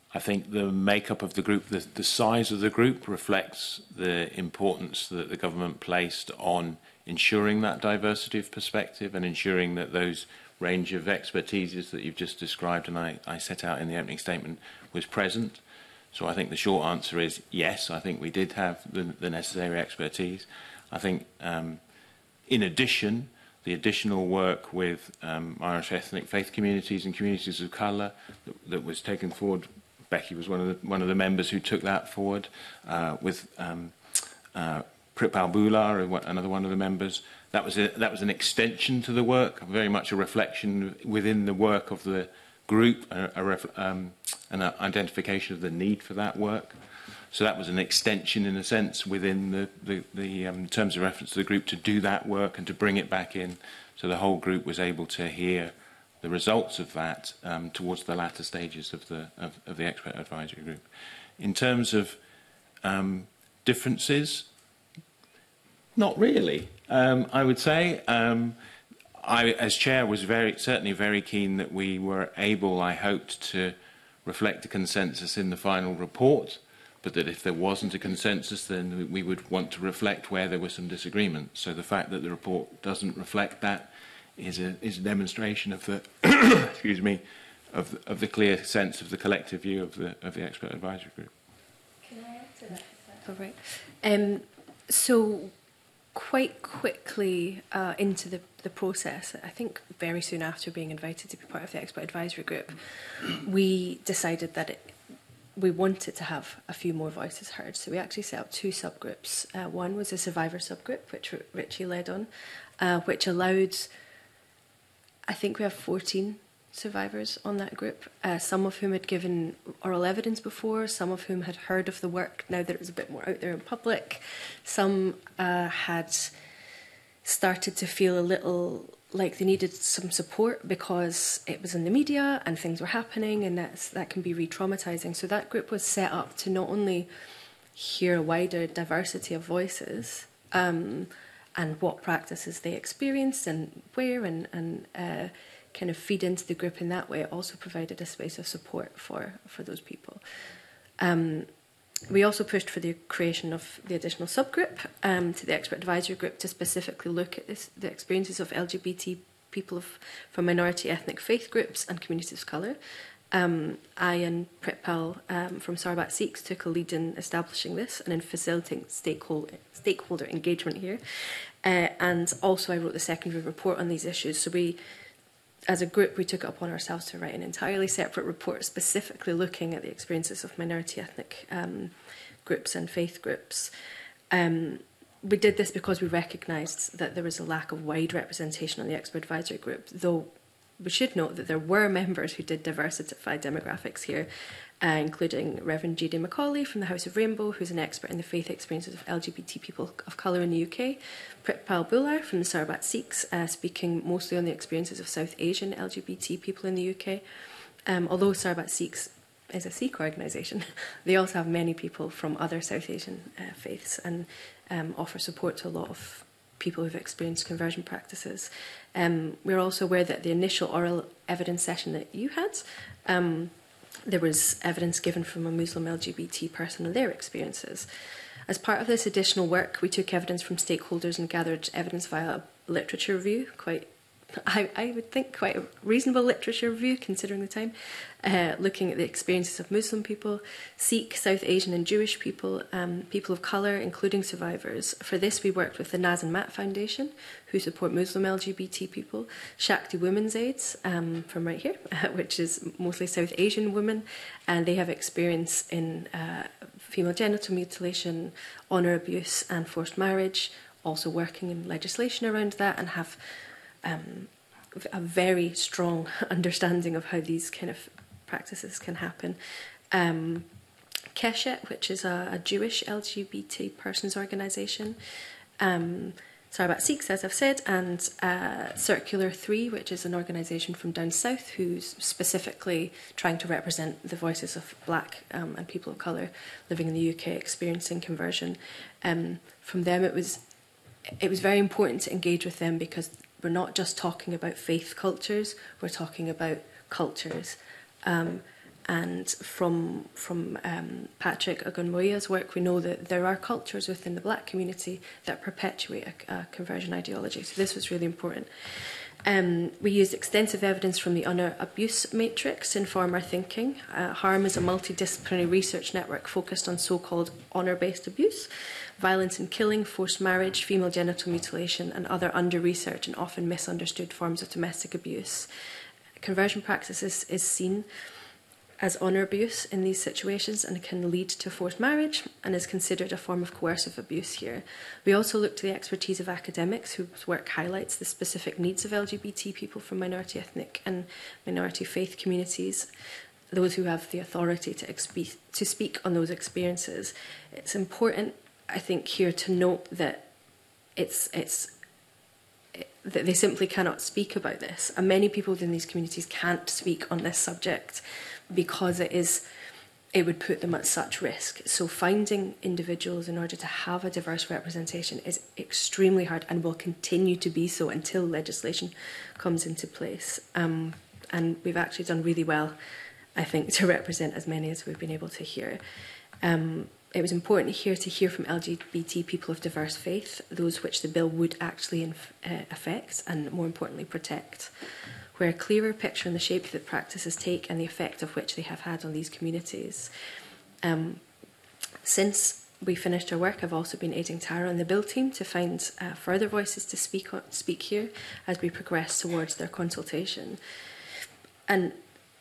I think the makeup of the group, the, the size of the group reflects the importance that the government placed on ensuring that diversity of perspective and ensuring that those range of expertises that you've just described and I, I set out in the opening statement was present. So I think the short answer is yes, I think we did have the, the necessary expertise. I think um, in addition, the additional work with um, Irish ethnic faith communities and communities of colour that, that was taken forward. Becky was one of the, one of the members who took that forward uh, with um, uh, Prip Albula, another one of the members. That was, a, that was an extension to the work, very much a reflection within the work of the group, a, a um, an identification of the need for that work. So that was an extension, in a sense, within the, the, the um, terms of reference to the group to do that work and to bring it back in. So the whole group was able to hear the results of that um, towards the latter stages of the, of, of the expert advisory group. In terms of um, differences, not really, um, I would say. Um, I, as chair, was very certainly very keen that we were able, I hoped, to reflect a consensus in the final report, but that if there wasn't a consensus, then we would want to reflect where there was some disagreement. So the fact that the report doesn't reflect that is a, is a demonstration of the, excuse me, of, the, of the clear sense of the collective view of the, of the expert advisory group. Can I answer that? All right. Um, so quite quickly uh, into the, the process, I think very soon after being invited to be part of the expert advisory group, we decided that it, we wanted to have a few more voices heard. So we actually set up two subgroups. Uh, one was a survivor subgroup, which Richie led on, uh, which allowed, I think we have 14 survivors on that group, uh, some of whom had given oral evidence before, some of whom had heard of the work now that it was a bit more out there in public, some uh, had started to feel a little like they needed some support because it was in the media and things were happening, and that's, that can be re traumatizing. So, that group was set up to not only hear a wider diversity of voices. Um, and what practices they experienced and where and, and uh, kind of feed into the group in that way also provided a space of support for for those people. Um, we also pushed for the creation of the additional subgroup um, to the expert advisory group to specifically look at this, the experiences of LGBT people of, from minority ethnic faith groups and communities of colour. Um, I and Pritpal um, from Sarbat Sikhs took a lead in establishing this and in facilitating stakeholder, stakeholder engagement here. Uh, and also I wrote the secondary report on these issues. So we as a group, we took it upon ourselves to write an entirely separate report specifically looking at the experiences of minority ethnic um, groups and faith groups. Um, we did this because we recognised that there was a lack of wide representation on the expert advisory group, though we should note that there were members who did diversify demographics here, uh, including Reverend J.D. Macaulay from the House of Rainbow, who's an expert in the faith experiences of LGBT people of colour in the UK, Pritpal Bular from the Sarbat Sikhs, uh, speaking mostly on the experiences of South Asian LGBT people in the UK. Um, although Sarbat Sikhs is a Sikh organisation, they also have many people from other South Asian uh, faiths and um, offer support to a lot of people who've experienced conversion practices. Um, we're also aware that the initial oral evidence session that you had um, there was evidence given from a Muslim LGBT person and their experiences. As part of this additional work, we took evidence from stakeholders and gathered evidence via a literature review, quite I, I would think quite a reasonable literature review considering the time, uh, looking at the experiences of Muslim people, Sikh, South Asian, and Jewish people, um, people of colour, including survivors. For this, we worked with the Naz and Mat Foundation, who support Muslim LGBT people, Shakti Women's Aids, um, from right here, which is mostly South Asian women, and they have experience in uh, female genital mutilation, honour abuse, and forced marriage, also working in legislation around that, and have. Um, a very strong understanding of how these kind of practices can happen. Um, Keshet, which is a, a Jewish LGBT persons organisation. Um, sorry about Sikhs, as I've said, and uh, Circular 3, which is an organisation from down south who's specifically trying to represent the voices of black um, and people of colour living in the UK experiencing conversion. Um, from them, it was it was very important to engage with them because we're not just talking about faith cultures, we're talking about cultures Um, and from from um, Patrick Agunmoya's work, we know that there are cultures within the black community that perpetuate a, a conversion ideology. So this was really important. Um, we used extensive evidence from the Honour Abuse Matrix to inform our thinking. Uh, HARM is a multidisciplinary research network focused on so-called honour-based abuse, violence and killing, forced marriage, female genital mutilation and other under-researched and often misunderstood forms of domestic abuse conversion practices is, is seen as honour abuse in these situations and can lead to forced marriage and is considered a form of coercive abuse here. We also look to the expertise of academics whose work highlights the specific needs of LGBT people from minority ethnic and minority faith communities, those who have the authority to, to speak on those experiences. It's important, I think, here to note that it's, it's that they simply cannot speak about this. And many people within these communities can't speak on this subject because it is it would put them at such risk. So finding individuals in order to have a diverse representation is extremely hard and will continue to be so until legislation comes into place. Um, and we've actually done really well, I think, to represent as many as we've been able to here. Um, it was important here to hear from LGBT people of diverse faith, those which the bill would actually uh, affect and, more importantly, protect, where a clearer picture on the shape that practices take and the effect of which they have had on these communities. Um, since we finished our work, I've also been aiding Tara and the bill team to find uh, further voices to speak, on, speak here as we progress towards their consultation. And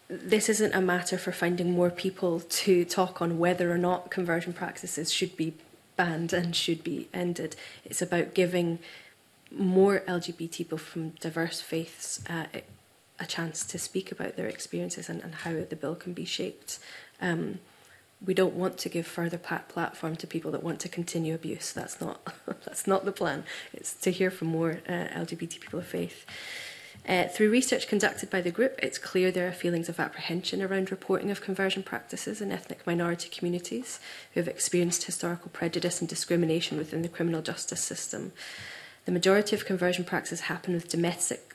this isn't a matter for finding more people to talk on whether or not conversion practices should be banned and should be ended. It's about giving more LGBT people from diverse faiths uh, a chance to speak about their experiences and, and how the bill can be shaped. Um, we don't want to give further platform to people that want to continue abuse. That's not that's not the plan. It's to hear from more uh, LGBT people of faith. Uh, through research conducted by the group, it's clear there are feelings of apprehension around reporting of conversion practices in ethnic minority communities who have experienced historical prejudice and discrimination within the criminal justice system. The majority of conversion practices happen with domestic,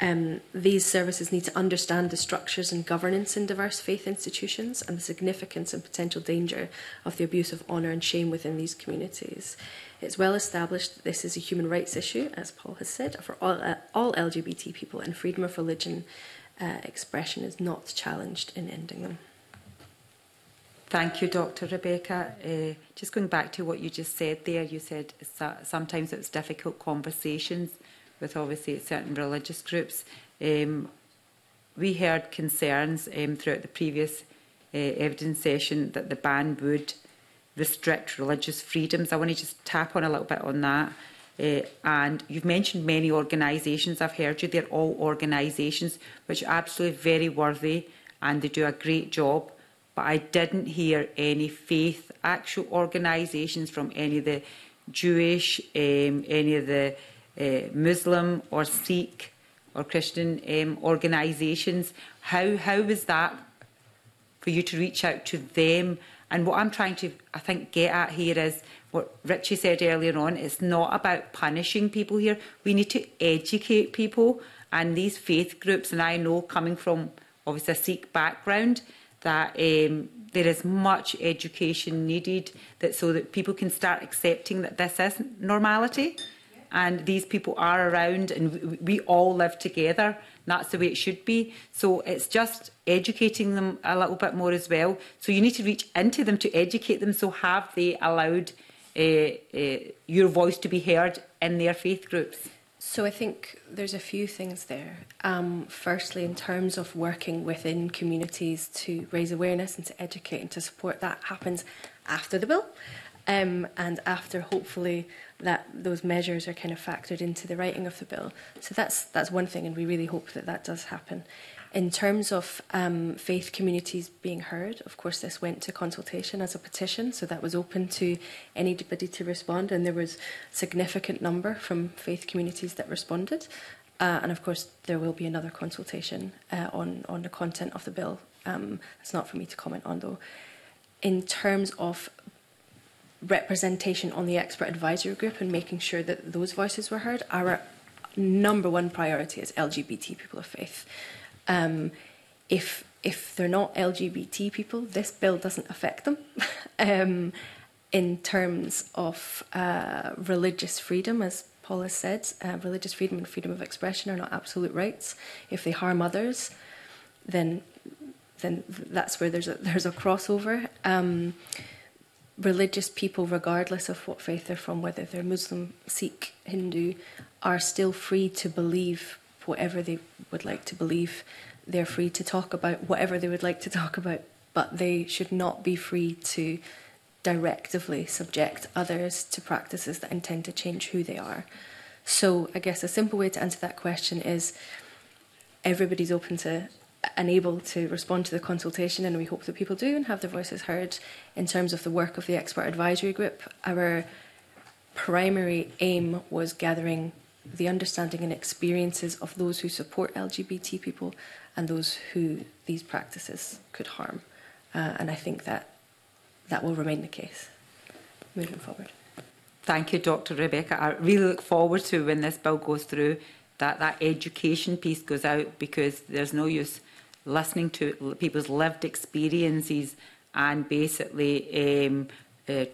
Um, these services need to understand the structures and governance in diverse faith institutions and the significance and potential danger of the abuse of honour and shame within these communities. It's well established that this is a human rights issue, as Paul has said, for all, uh, all LGBT people, and freedom of religion uh, expression is not challenged in ending them. Thank you, Dr. Rebecca. Uh, just going back to what you just said there, you said sometimes it's difficult conversations with obviously certain religious groups. Um, we heard concerns um, throughout the previous uh, evidence session that the ban would restrict religious freedoms. I want to just tap on a little bit on that. Uh, and you've mentioned many organisations. I've heard you. They're all organisations which are absolutely very worthy and they do a great job. But I didn't hear any faith, actual organisations from any of the Jewish, um, any of the uh, Muslim or Sikh or Christian um, organisations. How, how was that for you to reach out to them? And what I'm trying to, I think, get at here is – what Richie said earlier on, it's not about punishing people here. We need to educate people and these faith groups, and I know coming from obviously a Sikh background, that um, there is much education needed that so that people can start accepting that this is normality and these people are around and we all live together that's the way it should be so it's just educating them a little bit more as well so you need to reach into them to educate them so have they allowed your voice to be heard in their faith groups? So I think there's a few things there. Um, firstly, in terms of working within communities to raise awareness and to educate and to support, that happens after the bill. Um, and after hopefully that those measures are kind of factored into the writing of the bill. So that's that's one thing, and we really hope that that does happen in terms of um, faith communities being heard, of course, this went to consultation as a petition, so that was open to anybody to respond, and there was a significant number from faith communities that responded. Uh, and of course, there will be another consultation uh, on on the content of the bill. Um, it's not for me to comment on, though. In terms of representation on the expert advisory group and making sure that those voices were heard, our number one priority is LGBT people of faith. Um, if if they're not LGBT people, this bill doesn't affect them. um, in terms of uh, religious freedom, as Paul has said, uh, religious freedom and freedom of expression are not absolute rights. If they harm others, then then that's where there's a there's a crossover. Um, religious people, regardless of what faith they're from, whether they're Muslim, Sikh, Hindu, are still free to believe whatever they would like to believe. They're free to talk about whatever they would like to talk about, but they should not be free to directively subject others to practices that intend to change who they are. So, I guess a simple way to answer that question is everybody's open to and able to respond to the consultation, and we hope that people do and have their voices heard. In terms of the work of the expert advisory group, our primary aim was gathering the understanding and experiences of those who support LGBT people and those who these practices could harm. Uh, and I think that that will remain the case moving forward. Thank you, Dr. Rebecca. I really look forward to when this bill goes through that that education piece goes out because there's no use listening to people's lived experiences and basically um, uh,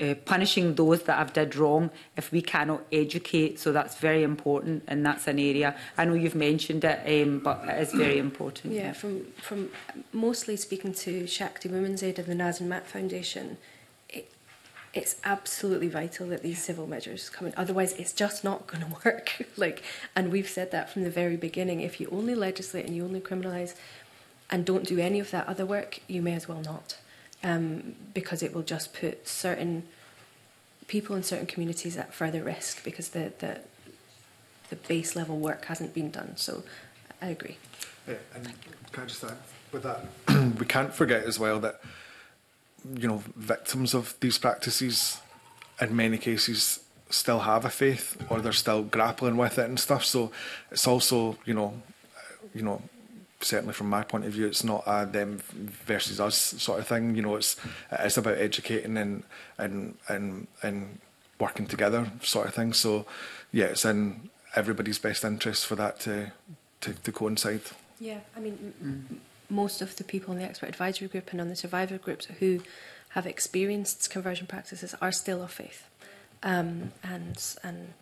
uh, punishing those that have did wrong if we cannot educate. So that's very important, and that's an area. I know you've mentioned it, um, but it is very important. Yeah, from from mostly speaking to Shakti Women's Aid of the Naz and Mat Foundation, it, it's absolutely vital that these civil measures come in. Otherwise, it's just not going to work. like, and we've said that from the very beginning. If you only legislate and you only criminalise and don't do any of that other work, you may as well not um, because it will just put certain people in certain communities at further risk because the, the, the base level work hasn't been done. So I agree. Yeah, and can I just add with that, we can't forget as well that you know victims of these practices, in many cases, still have a faith or they're still grappling with it and stuff. So it's also you know, you know, certainly from my point of view, it's not a them versus us sort of thing. You know, it's it's about educating and and and and working together sort of thing. So, yeah, it's in everybody's best interest for that to to, to coincide. Yeah, I mean, mm. most of the people in the expert advisory group and on the survivor groups who have experienced conversion practices are still of faith, um, and and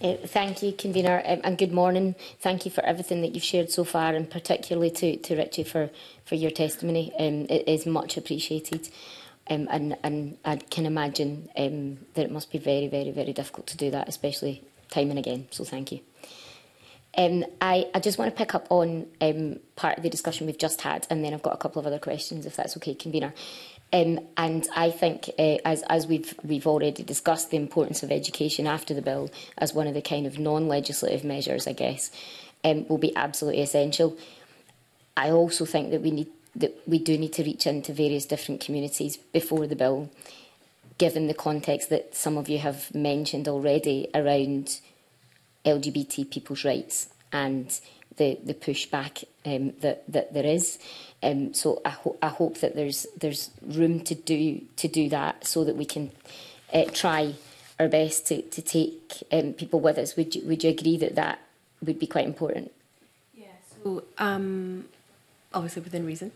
Uh, thank you, convener, um, and good morning. Thank you for everything that you've shared so far, and particularly to, to Richie for, for your testimony. Um, it is much appreciated, um, and, and I can imagine um, that it must be very, very, very difficult to do that, especially time and again. So thank you. Um, I, I just want to pick up on um, part of the discussion we've just had, and then I've got a couple of other questions, if that's okay, convener. Um, and I think, uh, as, as we've, we've already discussed, the importance of education after the bill as one of the kind of non-legislative measures, I guess, um, will be absolutely essential. I also think that we need that we do need to reach into various different communities before the bill, given the context that some of you have mentioned already around LGBT people's rights and the, the pushback um, that, that there is. Um, so I, ho I hope that there's, there's room to do, to do that so that we can uh, try our best to, to take um, people with us. Would you, would you agree that that would be quite important? Yeah, so um, obviously within reason.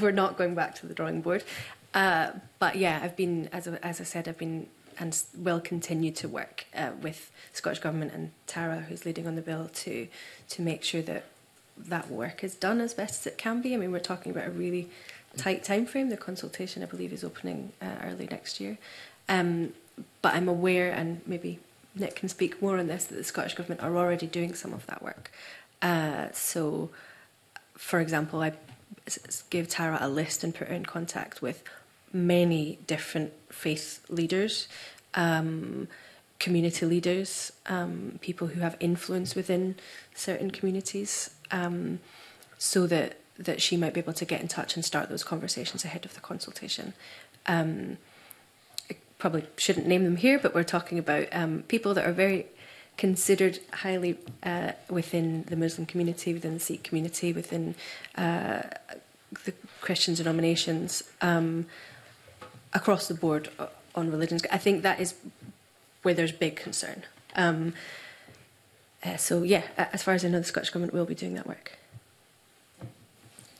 We're not going back to the drawing board. Uh, but yeah, I've been, as, as I said, I've been and will continue to work uh, with Scottish Government and Tara, who's leading on the bill, to to make sure that that work is done as best as it can be. I mean, we're talking about a really tight time frame. The consultation, I believe, is opening uh, early next year. Um, but I'm aware, and maybe Nick can speak more on this, that the Scottish Government are already doing some of that work. Uh, so, for example, I gave Tara a list and put her in contact with many different faith leaders, um, community leaders, um, people who have influence within certain communities, um, so that that she might be able to get in touch and start those conversations ahead of the consultation. Um, probably shouldn't name them here, but we're talking about um, people that are very considered highly uh, within the Muslim community, within the Sikh community, within uh, the Christian denominations. Um, across the board uh, on religions. I think that is where there's big concern. Um, uh, so yeah, as far as I know, the Scottish Government will be doing that work.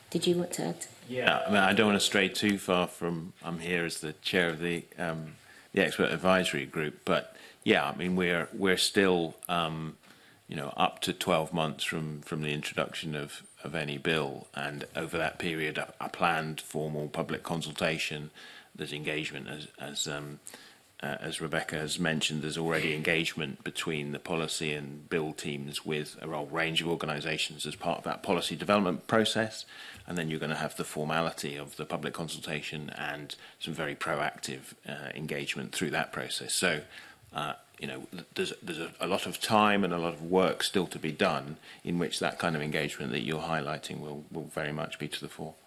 Did you want to add? Yeah, I mean, I don't want to stray too far from. I'm here as the chair of the um, the expert advisory group, but yeah, I mean, we're we're still um, you know up to 12 months from from the introduction of of any bill, and over that period, a, I planned formal public consultation there's engagement as as um, uh, as Rebecca has mentioned, there's already engagement between the policy and bill teams with a whole range of organisations as part of that policy development process. And then you're going to have the formality of the public consultation and some very proactive uh, engagement through that process. So, uh, you know, there's, there's a, a lot of time and a lot of work still to be done in which that kind of engagement that you're highlighting will, will very much be to the fore.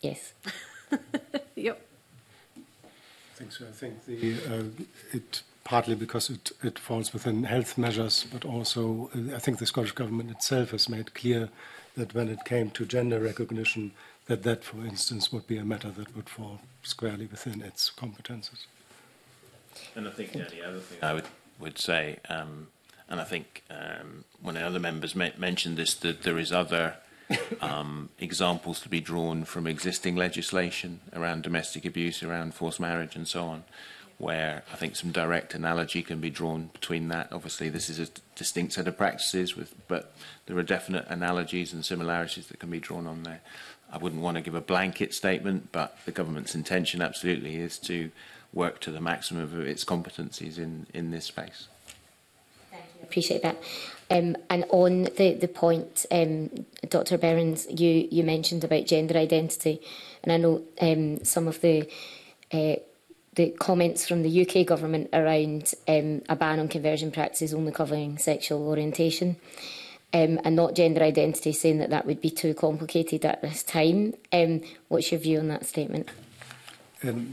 Yes. yep. I so. I think the, uh, it partly because it, it falls within health measures, but also uh, I think the Scottish Government itself has made clear that when it came to gender recognition, that that, for instance, would be a matter that would fall squarely within its competences. And I think yeah, other thing I would, would say, um, and I think um, one of the other members mentioned this, that there is other um, examples to be drawn from existing legislation around domestic abuse, around forced marriage, and so on. where I think some direct analogy can be drawn between that. Obviously, this is a distinct set of practices, with, but there are definite analogies and similarities that can be drawn on there. I wouldn't want to give a blanket statement, but the government's intention absolutely is to work to the maximum of its competencies in, in this space. Thank you. Appreciate that. Um, and on the, the point, um, Dr. Behrens, you, you mentioned about gender identity, and I know um, some of the uh, the comments from the UK government around um, a ban on conversion practices only covering sexual orientation um, and not gender identity, saying that that would be too complicated at this time. Um, what's your view on that statement? Um,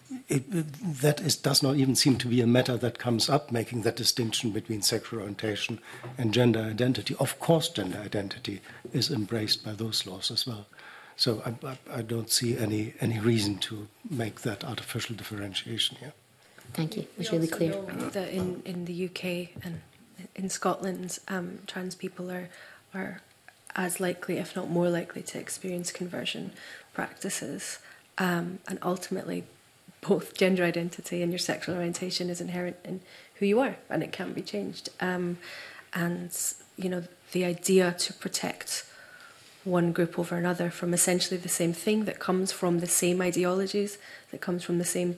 it, that is, does not even seem to be a matter that comes up, making that distinction between sexual orientation and gender identity. Of course, gender identity is embraced by those laws as well. So I, I, I don't see any, any reason to make that artificial differentiation here. Thank you. It's really clear. That in, in the UK and in Scotland, um, trans people are, are as likely, if not more likely, to experience conversion practices. Um, and ultimately, both gender identity and your sexual orientation is inherent in who you are and it can't be changed. Um, and, you know, the idea to protect one group over another from essentially the same thing that comes from the same ideologies, that comes from the same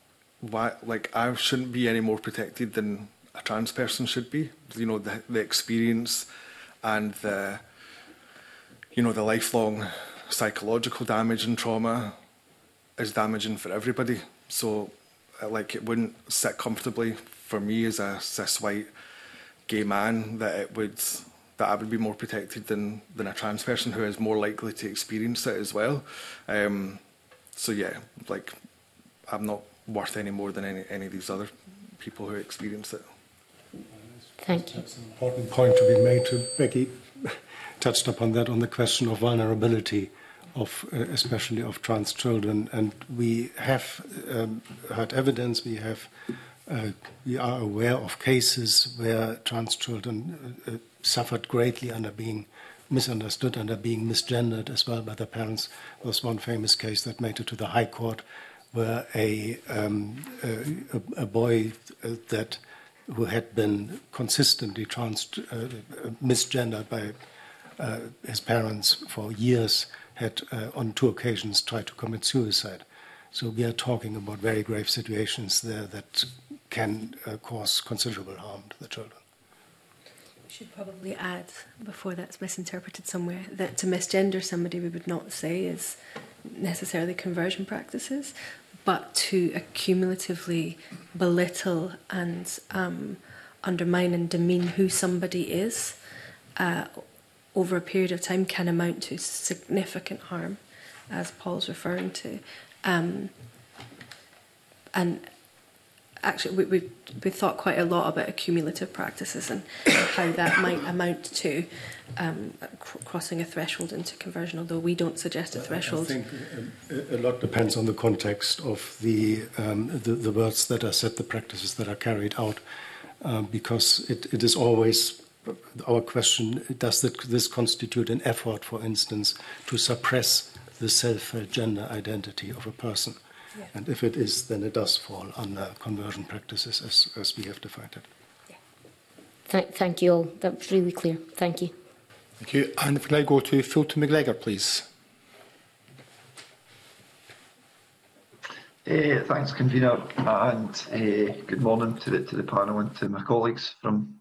why, like, I shouldn't be any more protected than a trans person should be. You know, the, the experience and the, you know, the lifelong psychological damage and trauma is damaging for everybody. So like it wouldn't sit comfortably for me as a cis white gay man that it would that I would be more protected than than a trans person who is more likely to experience it as well. Um, so yeah, like I'm not worth any more than any any of these other people who experience it. Thank you. That's an important point to be made. To Becky touched upon that on the question of vulnerability of uh, especially of trans children. And we have um, heard evidence. We have uh, we are aware of cases where trans children uh, uh, suffered greatly under being misunderstood, under being misgendered as well by their parents. There was one famous case that made it to the High Court, where a um, a, a, boy uh, that who had been consistently trans uh, misgendered by his parents for years had uh, on two occasions tried to commit suicide. So we are talking about very grave situations there that can uh, cause considerable harm to the children. We should probably add, before that's misinterpreted somewhere, that to misgender somebody we would not say is necessarily conversion practices, but to accumulatively belittle and um, undermine and demean who somebody is. Uh, over a period of time can amount to significant harm, as Paul's referring to. Um, and actually, we, we, we, thought quite a lot about accumulative practices and how that might amount to um, cr- crossing a threshold into conversion, although we don't suggest a threshold. I think uh, a, lot depends on the context of the, um, the, the, words that are said, the practices that are carried out, uh, because it, it is always our question does this constitute an effort, for instance, to suppress the self gender identity of a person? Yeah. And if it is, then it does fall under conversion practices as, as we have defined it. Th thank you all. That was really clear. Thank you. Thank you. And if I go to Fulton McGregor, please. Uh, thanks, convener, and uh, good morning to the, to the panel and to my colleagues from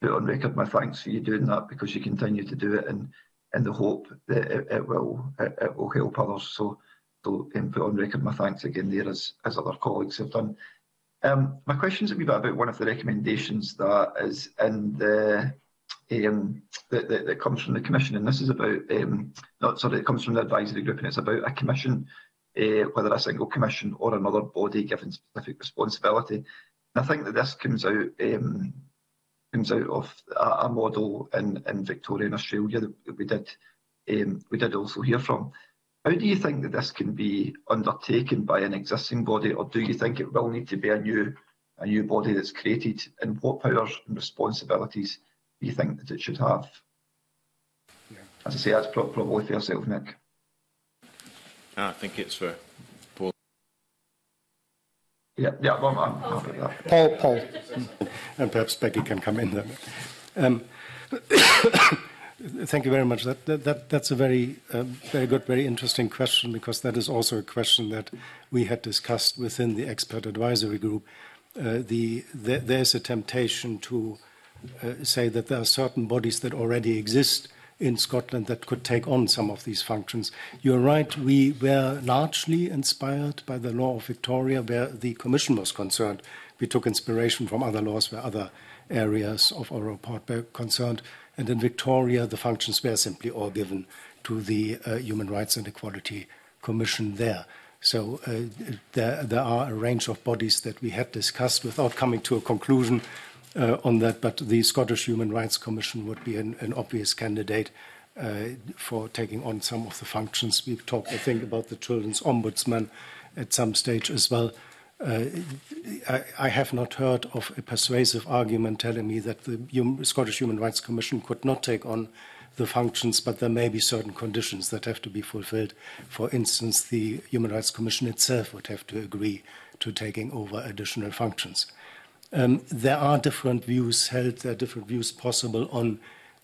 put on record my thanks for you doing that because you continue to do it in, in the hope that it, it will, it, it will help others. So So put on record my thanks again there, as, as other colleagues have done. Um, my is a wee bit about one of the recommendations that is in the um, that, that, that, comes from the Commission, and this is about, um, not sorry, it comes from the advisory group, and it's about a Commission, uh, whether a single Commission or another body given specific responsibility. And I think that this comes out um, comes out of a, a model in, in Victoria and Australia that we did um, we did also hear from. How do you think that this can be undertaken by an existing body, or do you think it will need to be a new, a new body that's created? And what powers and responsibilities do you think that it should have? Yeah. As I say, that's probably for yourself, Nick. I think it's for Paul. Yeah, yeah, well, I'm happy with that. Paul, Paul, and perhaps Becky can come in then. Um, Thank you very much. That, that, that that's a very, uh, very good, very interesting question because that is also a question that we had discussed within the expert advisory group. Uh, the, the, there's a temptation to uh, say that there are certain bodies that already exist in Scotland that could take on some of these functions. You're right, we were largely inspired by the law of Victoria where the Commission was concerned. We took inspiration from other laws where other areas of our report were concerned. And in Victoria, the functions were simply all given to the uh, Human Rights and Equality Commission there. So uh, there, there, are a range of bodies that we had discussed without coming to a conclusion uh, on that, but the Scottish Human Rights Commission would be an, an obvious candidate uh, for taking on some of the functions. We've talked, I think, about the Children's Ombudsman at some stage as well. Uh, I, I, have not heard of a persuasive argument telling me that the Scottish Human Rights Commission could not take on the functions, but there may be certain conditions that have to be fulfilled. For instance, the Human Rights Commission itself would have to agree to taking over additional functions. Um, there are different views held, there are different views possible on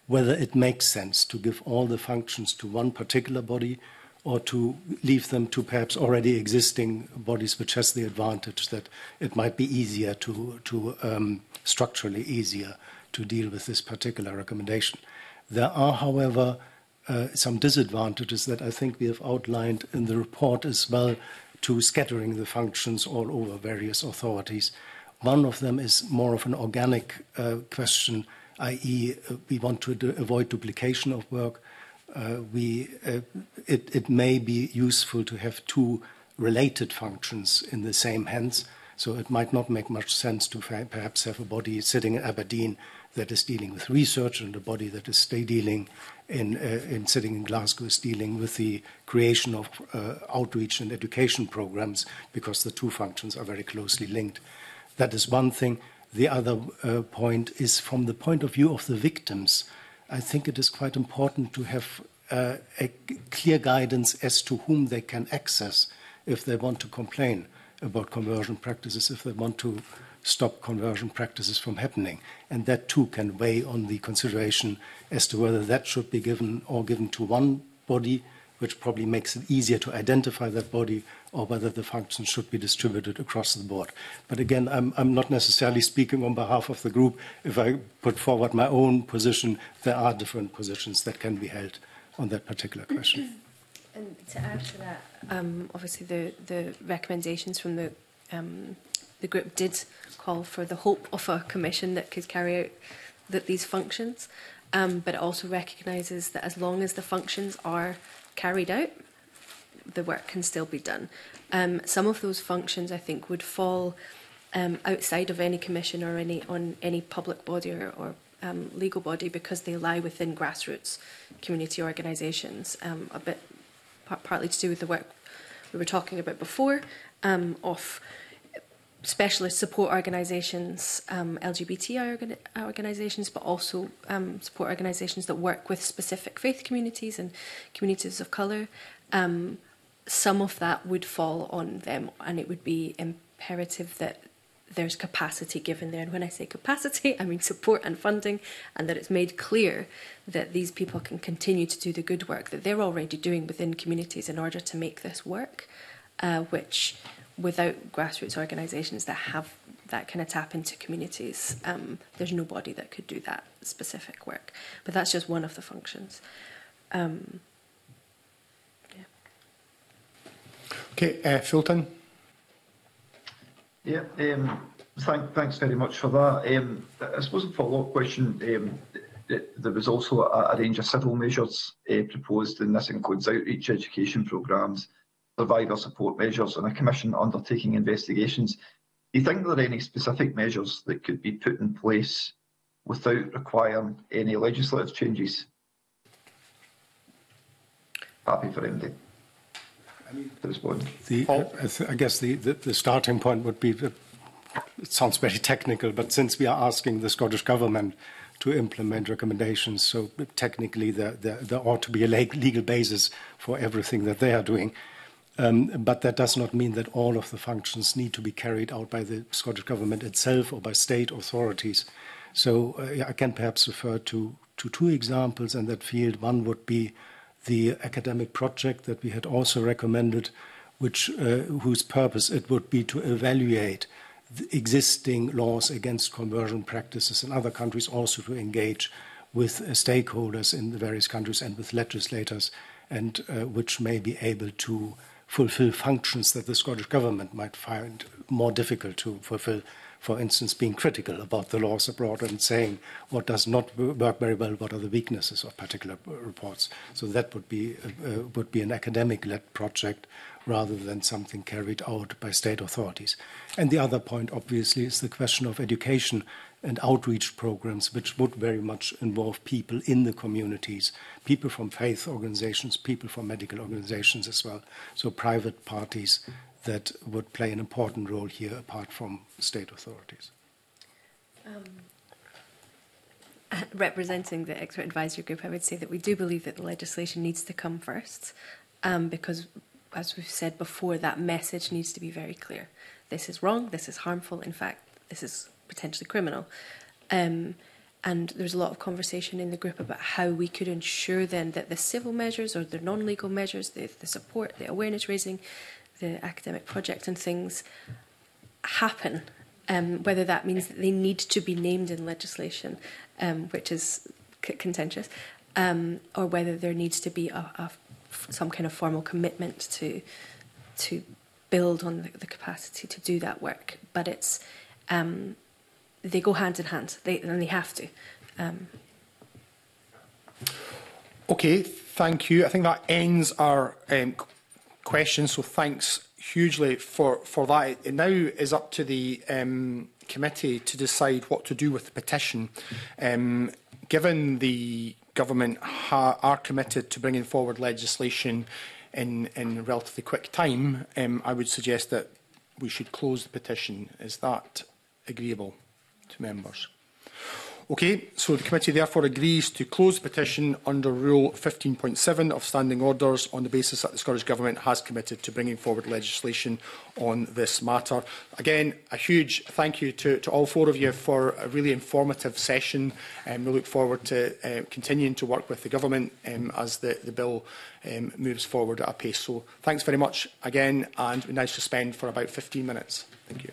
whether it makes sense to give all the functions to one particular body or to leave them to perhaps already existing bodies, which has the advantage that it might be easier to, to um, structurally easier to deal with this particular recommendation. There are, however, uh, some disadvantages that I think we have outlined in the report as well to scattering the functions all over various authorities. One of them is more of an organic uh, question, i.e., uh, we want to avoid duplication of work uh, we, uh, it, it may be useful to have two related functions in the same hands. So it might not make much sense to perhaps have a body sitting in Aberdeen that is dealing with research and a body that is dealing in, uh, in sitting in Glasgow is dealing with the creation of uh, outreach and education programs because the two functions are very closely linked. That is one thing. The other uh, point is from the point of view of the victims. I think it is quite important to have uh, a clear guidance as to whom they can access if they want to complain about conversion practices, if they want to stop conversion practices from happening. And that too can weigh on the consideration as to whether that should be given or given to one body, which probably makes it easier to identify that body or whether the functions should be distributed across the board. But again, I'm, I'm not necessarily speaking on behalf of the group. If I put forward my own position, there are different positions that can be held on that particular question. And to add to that, um, obviously the, the recommendations from the um, the group did call for the hope of a commission that could carry out that these functions, um, but it also recognises that as long as the functions are carried out, the work can still be done. Um, some of those functions, I think, would fall um, outside of any commission or any on any public body or, or um, legal body because they lie within grassroots community organisations. Um, a bit partly to do with the work we were talking about before um, of specialist support organisations, um, LGBT organ organisations, but also um, support organisations that work with specific faith communities and communities of colour. Um, some of that would fall on them and it would be imperative that there's capacity given there. And when I say capacity, I mean support and funding, and that it's made clear that these people can continue to do the good work that they're already doing within communities in order to make this work, uh, which without grassroots organisations that have that kind of tap into communities, um, there's nobody that could do that specific work. But that's just one of the functions. Um, Okay, uh, Fulton. Yeah, um, thank, thanks very much for that. Um, I suppose a follow-up question. Um, there was also a, a range of civil measures uh, proposed, and this includes outreach education programmes, survivor support measures, and a commission undertaking investigations. Do you think there are any specific measures that could be put in place without requiring any legislative changes? Happy for MD at this point. The, oh. I, uh, th I, guess the, the, the, starting point would be, that uh, it sounds very technical, but since we are asking the Scottish Government to implement recommendations, so technically there, there, there ought to be a legal basis for everything that they are doing. Um, but that does not mean that all of the functions need to be carried out by the Scottish Government itself or by state authorities. So uh, I can perhaps refer to, to two examples in that field. One would be the academic project that we had also recommended, which, uh, whose purpose it would be to evaluate existing laws against conversion practices in other countries, also to engage with uh, stakeholders in the various countries and with legislators, and uh, which may be able to fulfill functions that the Scottish government might find more difficult to fulfill for instance, being critical about the laws abroad and saying what does not work very well, what are the weaknesses of particular reports. So that would be uh, uh, would be an academic-led project rather than something carried out by state authorities. And the other point, obviously, is the question of education and outreach programs, which would very much involve people in the communities, people from faith organizations, people from medical organizations as well, so private parties that would play an important role here apart from state authorities? Um, representing the expert advisory group, I would say that we do believe that the legislation needs to come first um, because, as we've said before, that message needs to be very clear. This is wrong, this is harmful, in fact, this is potentially criminal. Um, and there was a lot of conversation in the group about how we could ensure then that the civil measures or the non legal measures, the, the support, the awareness raising, the academic project and things happen. Um, whether that means that they need to be named in legislation, um, which is c- contentious, um, or whether there needs to be a, a f- some kind of formal commitment to to build on the, the capacity to do that work. But it's um, they go hand in hand, they, and they have to. Um, Okay, thank you. I think that ends our um, question. So thanks hugely for, for that. It now is up to the um, committee to decide what to do with the petition. Um, given the government ha are committed to bringing forward legislation in, in relatively quick time, um, I would suggest that we should close the petition. Is that agreeable to members? Okay, so the committee therefore agrees to close the petition under Rule 15.7 of Standing Orders on the basis that the Scottish Government has committed to bringing forward legislation on this matter. Again, a huge thank you to, to all four of you for a really informative session. Um, we look forward to uh, continuing to work with the Government um, as the, the bill um, moves forward at a pace. So thanks very much again, and we now suspend for about 15 minutes. Thank you.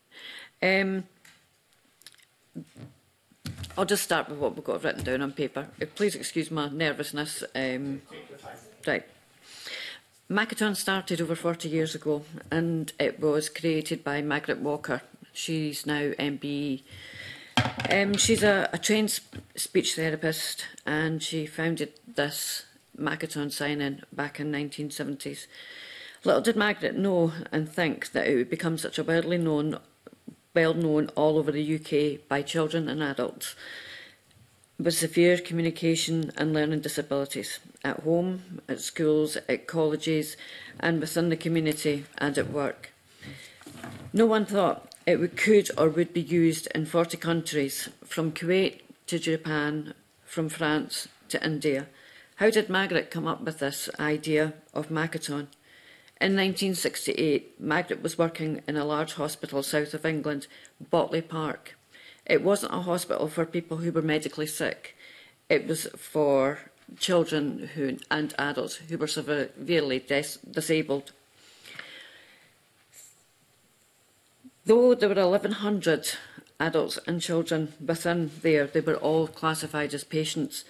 Um, I'll just start with what we've got written down on paper. Eh, please excuse my nervousness. Um, right. Macaton started over 40 years ago and it was created by Margaret Walker. She's now MBE. Um, she's a, a trained speech therapist and she founded this Macaton sign-in back in 1970s. Little did Margaret know and think that it would become such a widely known well known all over the UK by children and adults with severe communication and learning disabilities at home, at schools, at colleges, and within the community and at work. No one thought it would, could or would be used in 40 countries, from Kuwait to Japan, from France to India. How did Margaret come up with this idea of Makaton? In 1968, Margaret was working in a large hospital south of England, Botley Park. It wasn't a hospital for people who were medically sick. It was for children who, and adults who were severely dis disabled. Though there were 1,100 adults and children within there, they were all classified as patients.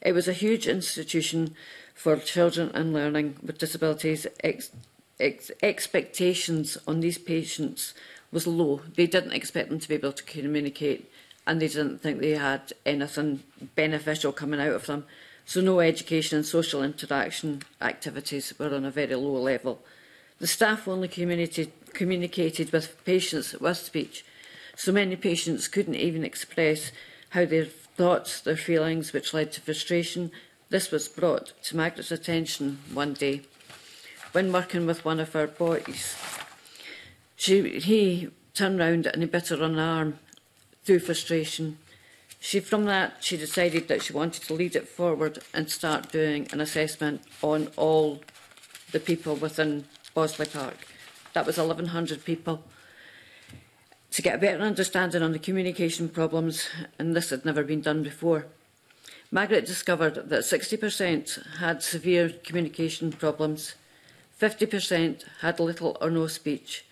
It was a huge institution for children and learning with disabilities, ex ex expectations on these patients was low. They didn't expect them to be able to communicate and they didn't think they had anything beneficial coming out of them. So no education and social interaction activities were on a very low level. The staff only communicated, communicated with patients with speech, so many patients couldn't even express how their thoughts, their feelings, which led to frustration. This was brought to Margaret's attention one day when working with one of our boys, she, he turned round and he bit her on the arm through frustration. She, from that, she decided that she wanted to lead it forward and start doing an assessment on all the people within Bosley Park. That was 1,100 people. To get a better understanding on the communication problems, and this had never been done before. Margaret discovered that 60% had severe communication problems, 50% had little or no speech.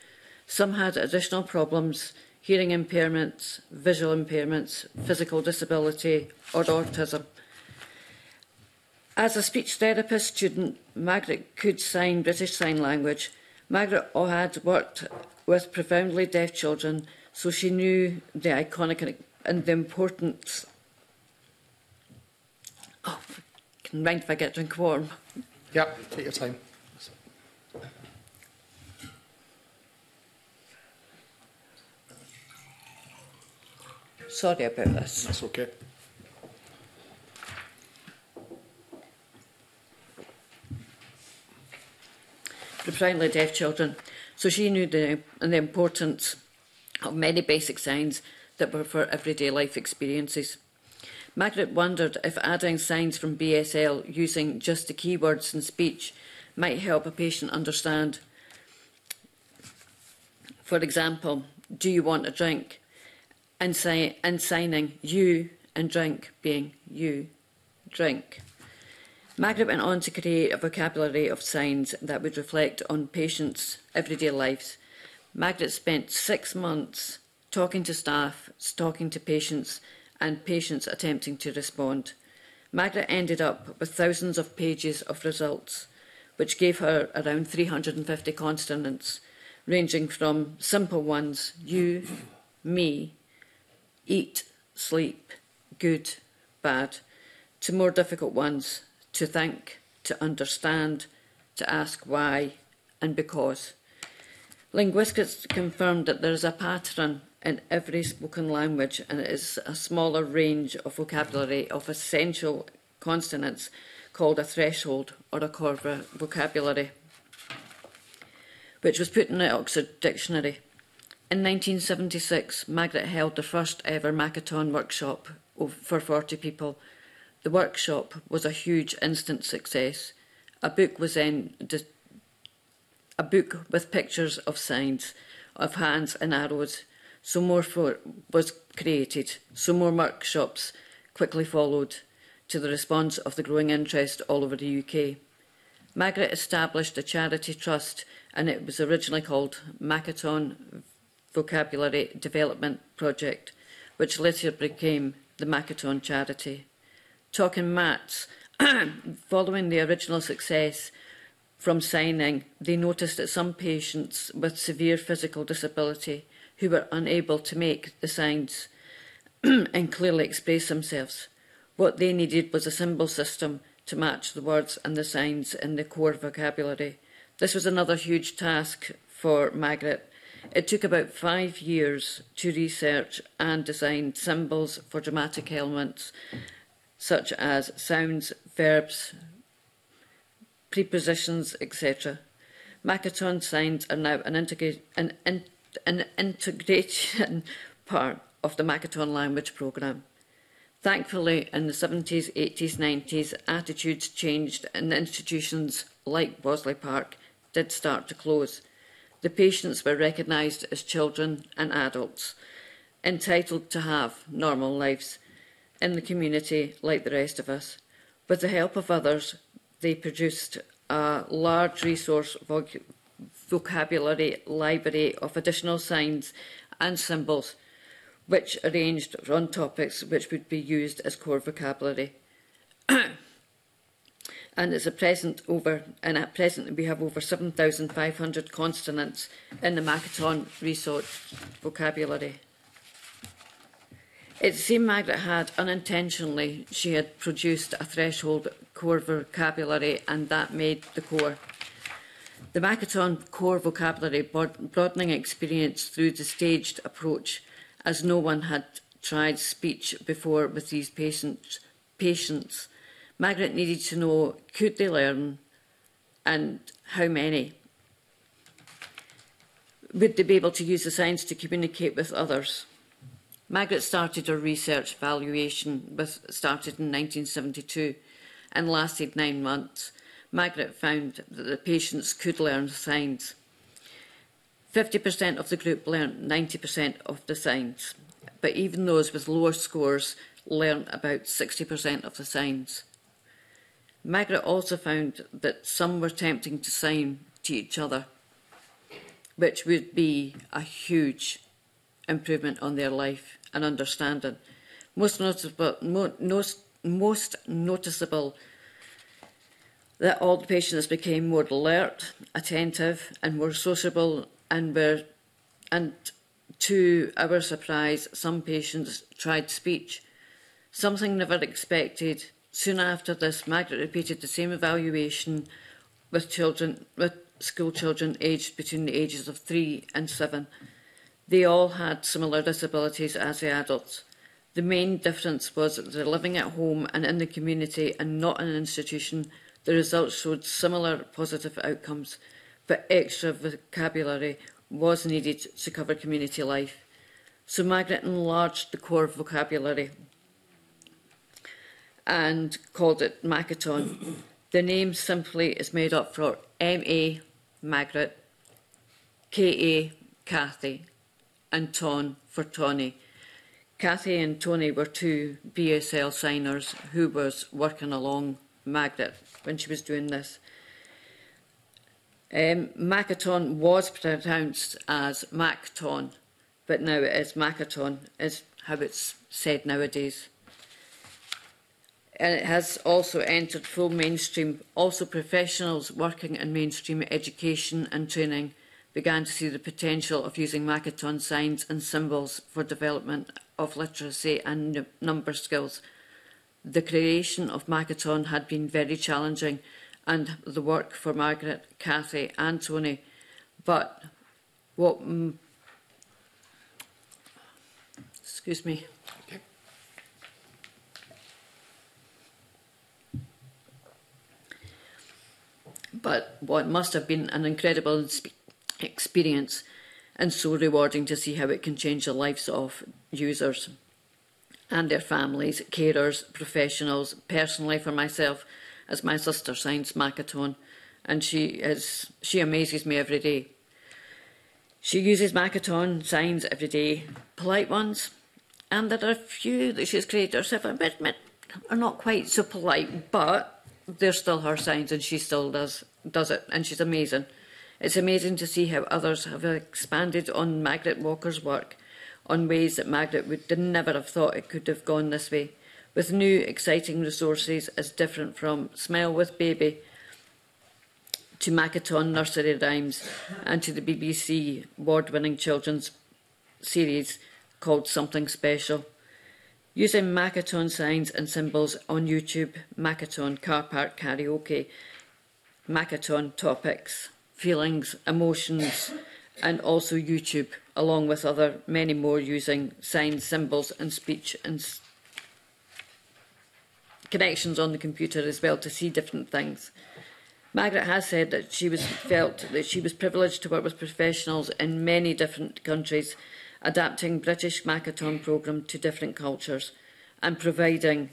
Some had additional problems, hearing impairments, visual impairments, physical disability or autism. As a speech therapist student, Margaret could sign British Sign Language. Margaret had worked with profoundly deaf children, so she knew the iconic and the importance. Oh, I can mind if I get drink warm. Yep, take your time. Sorry about this. That's okay. The profoundly deaf children. So she knew the, and the importance of many basic signs that were for everyday life experiences. Margaret wondered if adding signs from BSL using just the keywords in speech might help a patient understand. For example, do you want a drink? and, si and signing you and drink being you drink. Maghreb went on to create a vocabulary of signs that would reflect on patients' everyday lives. Margaret spent six months talking to staff, talking to patients, and patients attempting to respond. Margaret ended up with thousands of pages of results, which gave her around 350 consonants, ranging from simple ones, you, me, eat, sleep, good, bad, to more difficult ones, to think, to understand, to ask why and because. Linguists confirmed that there is a pattern in every spoken language and it is a smaller range of vocabulary of essential consonants called a threshold or a core vocabulary, which was put in the Oxford Dictionary. In 1976, Margaret held the first ever Makaton workshop for 40 people. The workshop was a huge instant success. A book was then a book with pictures of signs, of hands and arrows. So more for, was created. So more workshops quickly followed to the response of the growing interest all over the UK. Margaret established a charity trust and it was originally called Makaton Vocabulary Development Project, which later became the Macaton Charity. Talking Mats, following the original success from signing, they noticed that some patients with severe physical disability who were unable to make the signs and clearly express themselves. What they needed was a symbol system to match the words and the signs in the core vocabulary. This was another huge task for Margaret, It took about five years to research and design symbols for dramatic elements such as sounds, verbs, prepositions, etc. Makaton signs are now an, integra an, in an integration part of the Makaton language programme. Thankfully, in the 70s, 80s, 90s, attitudes changed and institutions like Bosley Park did start to close. The patients were recognised as children and adults, entitled to have normal lives in the community like the rest of us. With the help of others, they produced a large resource voc vocabulary library of additional signs and symbols, which arranged on topics which would be used as core vocabulary and is a present over and at present we have over 7,500 consonants in the Makaton resort vocabulary. It seemed Margaret had unintentionally she had produced a threshold core vocabulary and that made the core. The Makaton core vocabulary broadening experience through the staged approach as no one had tried speech before with these patients, patients Margaret needed to know could they learn and how many. Would they be able to use the signs to communicate with others? Margaret started her research evaluation, with started in 1972 and lasted nine months. Margaret found that the patients could learn signs. 50% of the group learned 90% of the signs, but even those with lower scores learned about 60% of the signs. Margaret also found that some were attempting to sign to each other, which would be a huge improvement on their life and understanding. Most noticeable, most, most noticeable that all the patients became more alert, attentive, and more sociable, and were, and to our surprise, some patients tried speech, something never expected Soon after this, Margaret repeated the same evaluation with children with school children aged between the ages of three and seven. They all had similar disabilities as the adults. The main difference was that they're living at home and in the community and not in an institution. The results showed similar positive outcomes, but extra vocabulary was needed to cover community life. So Margaret enlarged the core vocabulary and called it Makaton. the name simply is made up for M.A. Margaret, K.A. Cathy, and Ton for Tony. Cathy and Tony were two BSL signers who was working along Margaret when she was doing this. Um, Macaton was pronounced as Macton, but now it is Macaton, is how it's said nowadays and it has also entered full mainstream. Also, professionals working in mainstream education and training began to see the potential of using Makaton signs and symbols for development of literacy and number skills. The creation of Makaton had been very challenging and the work for Margaret, Cathy and Tony, but what... excuse me. but what must have been an incredible experience and so rewarding to see how it can change the lives of users and their families, carers, professionals, personally for myself, as my sister signs Macaton, and she is she amazes me every day. She uses Macaton signs every day, polite ones, and there are a few that she's created herself, I admit, are not quite so polite, but they're still her signs and she still does does it and she's amazing. It's amazing to see how others have expanded on Margaret Walker's work on ways that Margaret would never have thought it could have gone this way, with new exciting resources as different from Smile with Baby to Macaton Nursery Rhymes and to the BBC award-winning children's series called Something Special. Using Makaton signs and symbols on YouTube, Makaton car park karaoke, Makaton topics, feelings, emotions, and also YouTube, along with other many more using signs, symbols, and speech and connections on the computer as well to see different things. Margaret has said that she was felt that she was privileged to work with professionals in many different countries adapting British Makaton programme to different cultures and providing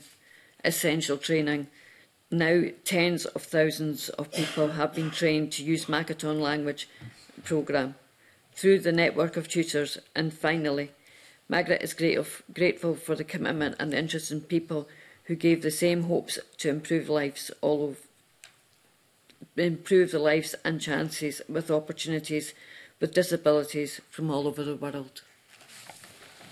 essential training. Now, tens of thousands of people have been trained to use Makaton language programme through the network of tutors. And finally, Margaret is grat grateful for the commitment and the interest in people who gave the same hopes to improve lives all of improve the lives and chances with opportunities with disabilities from all over the world.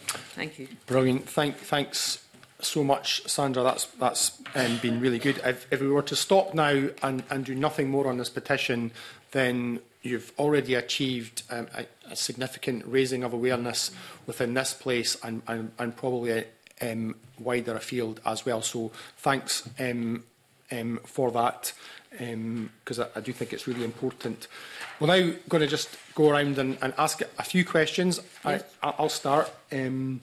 Thank you. Brilliant. Thank, thanks so much, Sandra. That's that's um, been really good. If, if we were to stop now and, and do nothing more on this petition, then you've already achieved um, a, a significant raising of awareness within this place and, and, and probably um, wider afield as well. So thanks um, um, for that because um, I, I do think it's really important. Well, now going to just go around and, and ask a few questions. Yes. I, I'll start. Um,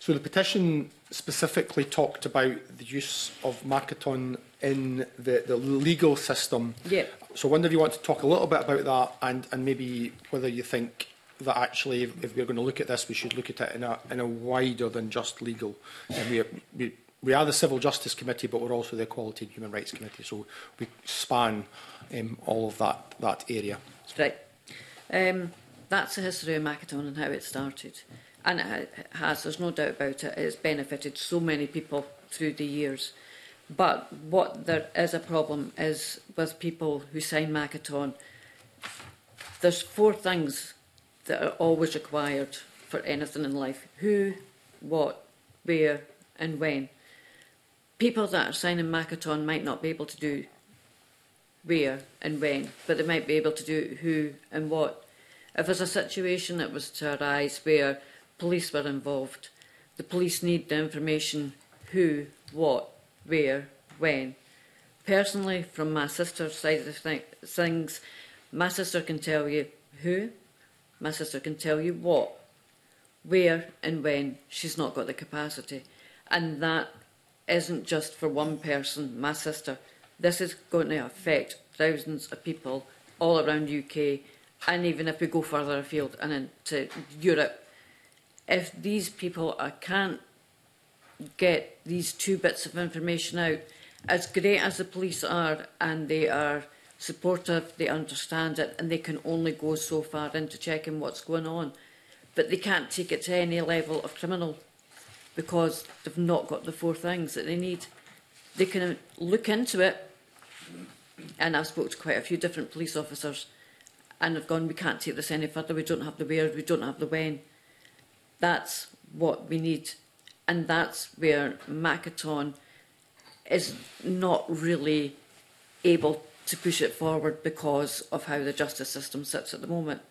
so the petition specifically talked about the use of Marketon in the, the legal system. Yeah. So I wonder if you want to talk a little bit about that and, and maybe whether you think that actually if, if we're going to look at this, we should look at it in a, in a wider than just legal. And we, we we are the Civil Justice Committee, but we're also the Equality and Human Rights Committee, so we span um, all of that, that area. Right. Um, that's the history of Macaton and how it started. And it has, there's no doubt about it, it's benefited so many people through the years. But what there is a problem is with people who sign Macaton, there's four things that are always required for anything in life. Who, what, where and when people that are signing Makaton might not be able to do where and when, but they might be able to do who and what. If there's a situation that was to arise where police were involved, the police need the information who, what, where, when. Personally, from my sister's side of th things, my sister can tell you who, my sister can tell you what, where and when. She's not got the capacity. And that isn't just for one person, my sister. This is going to affect thousands of people all around UK and even if we go further afield and into Europe. If these people I can't get these two bits of information out, as great as the police are and they are supportive, they understand it and they can only go so far into checking what's going on. But they can't take it to any level of criminal because they've not got the four things that they need. They can look into it, and I've spoke to quite a few different police officers, and have gone, we can't take this any further, we don't have the where, we don't have the when. That's what we need, and that's where Macaton is not really able to push it forward because of how the justice system sits at the moment.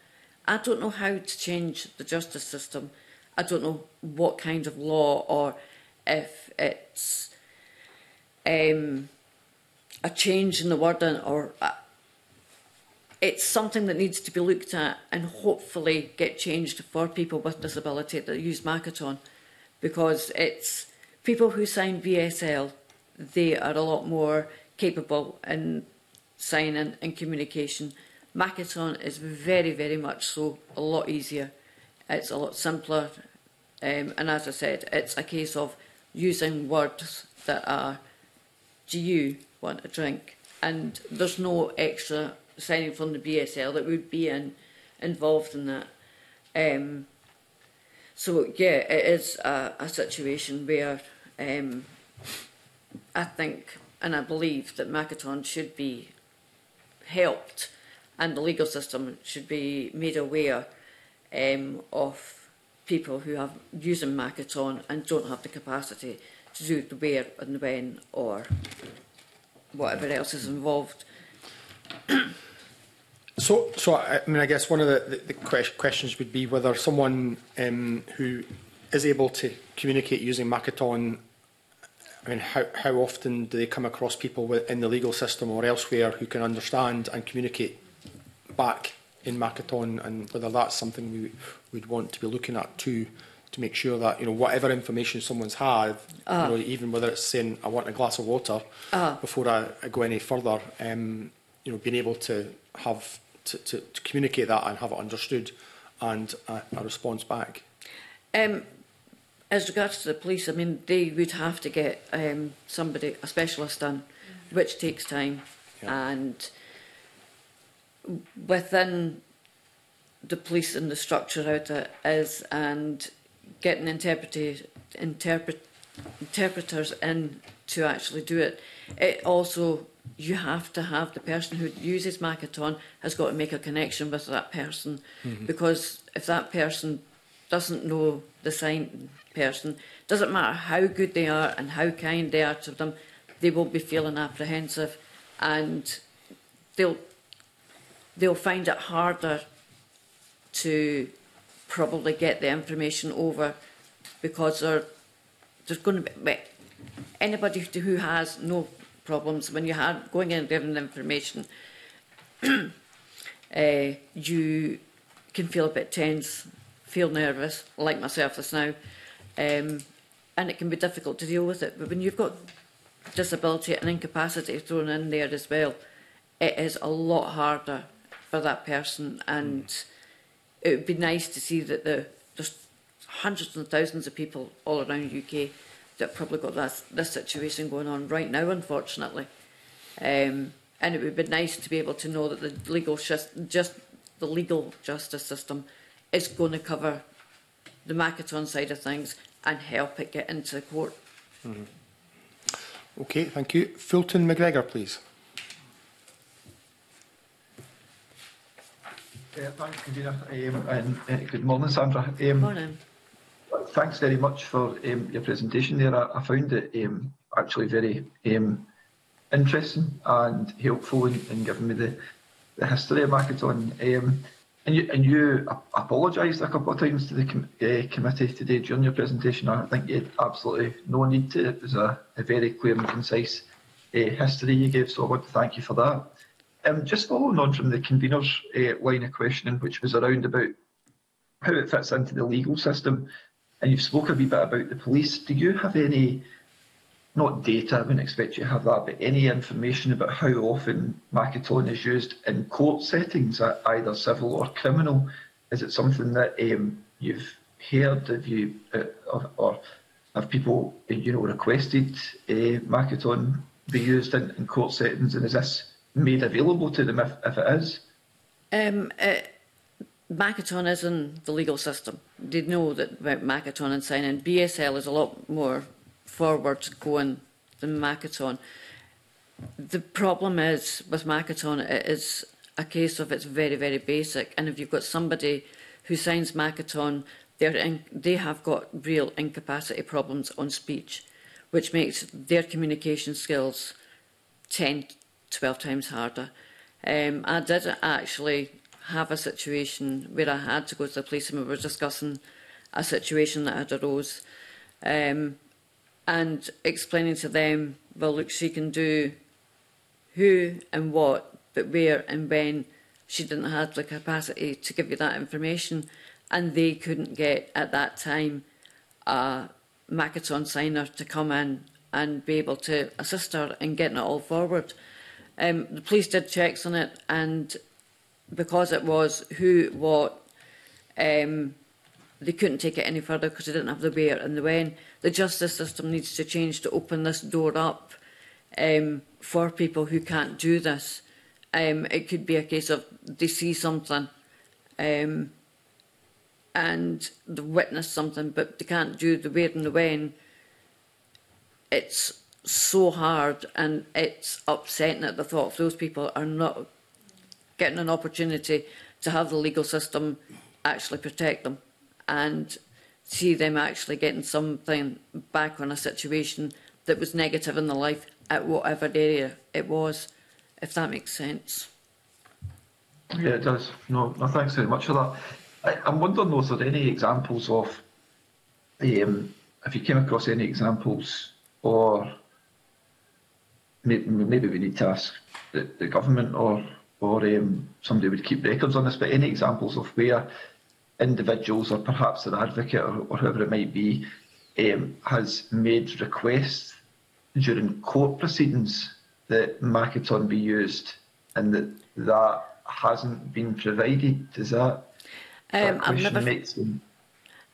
I don't know how to change the justice system I don't know what kind of law or if it's um, a change in the wording or uh, it's something that needs to be looked at and hopefully get changed for people with disability that use Makaton because it's people who sign VSL, they are a lot more capable in signing and communication. Makaton is very, very much so a lot easier. It's a lot simpler. Um, and as I said, it's a case of using words that are, do you want a drink? And there's no extra signing from the BSL that would be in, involved in that. Um, so, yeah, it is a, a situation where um, I think and I believe that Makaton should be helped and the legal system should be made aware um, of people who have using markets on and don't have the capacity to do the where and the when or whatever else is involved. so, so I mean, I guess one of the, the, the questions would be whether someone um, who is able to communicate using Makaton, I mean, how, how often do they come across people in the legal system or elsewhere who can understand and communicate back in Makaton and whether that's something we would want to be looking at too to make sure that you know whatever information someone's had, uh. you ah. know, even whether it's saying I want a glass of water uh. before I, I, go any further, um, you know, being able to have to, to, to communicate that and have it understood and a, a response back. Um, as regards to the police, I mean, they would have to get um, somebody, a specialist done, which takes time. Yeah. And within the police and the structure out there is and getting interpret interpreters in to actually do it. It also you have to have the person who uses Makaton has got to make a connection with that person mm-hmm. because if that person doesn't know the sign person, doesn't matter how good they are and how kind they are to them, they will be feeling apprehensive and they'll they'll find it harder to probably get the information over because there's going to be anybody who has no problems when you are going in and giving information uh, you can feel a bit tense feel nervous like myself just now um, and it can be difficult to deal with it but when you've got disability and incapacity thrown in there as well it is a lot harder for that person. And mm. it would be nice to see that the, there's hundreds and thousands of people all around UK that probably got this, this situation going on right now, unfortunately. Um, and it would be nice to be able to know that the legal just, just the legal justice system is going to cover the Makaton side of things and help it get into the court. Mm -hmm. Okay, thank you. Fulton McGregor, please. thanks, Convener, um, and uh, good morning, Sandra. Um, morning. Thanks very much for um, your presentation there. I, I found it um, actually very um, interesting and helpful in, in, giving me the, the history of Makaton. Um, and you, and you apologised a couple of times to the com uh, committee today during your presentation. I think you had absolutely no need to. It was a, a very clear and concise uh, history you gave, so I want to thank you for that. Um, just following on from the convener's uh, line of questioning, which was around about how it fits into the legal system, and you've spoken a wee bit about the police. Do you have any, not data, I wouldn't expect you to have that, but any information about how often Macedonia is used in court settings, either civil or criminal? Is it something that um, you've heard? of you, uh, or, or, have people, you know, requested uh, be used in, in court settings? And is this made available to them if, if it is? Um, it, uh, Macaton is in the legal system. They know that about Macaton and signing. BSL is a lot more forward going than Macaton. The problem is with Macaton, it is a case of it's very, very basic. And if you've got somebody who signs Macaton, in, they have got real incapacity problems on speech, which makes their communication skills 10 12 times harder. Um, I did actually have a situation where I had to go to the police and we were discussing a situation that had arose um, and explaining to them, well, look, she can do who and what, but where and when. She didn't have the capacity to give you that information and they couldn't get, at that time, a Makaton signer to come in and be able to assist her in getting it all forward. Um, the police did checks on it, and because it was who, what, um, they couldn't take it any further because they didn't have the where and the when. The justice system needs to change to open this door up um, for people who can't do this. Um, it could be a case of they see something um, and they witness something, but they can't do the where and the when. It's so hard and it's upsetting at the thought of those people are not getting an opportunity to have the legal system actually protect them and see them actually getting something back on a situation that was negative in their life at whatever area it was, if that makes sense. Yeah, it does. No, no thanks very much for that. I, am wondering, though, if there are any examples of, um, if you came across any examples or maybe we need to ask the, the government or or um, somebody would keep records on this, but any examples of where individuals or perhaps an advocate or, or whoever it might be um, has made requests during court proceedings that marketon be used and that that hasn't been provided. Does that, um, that I've never,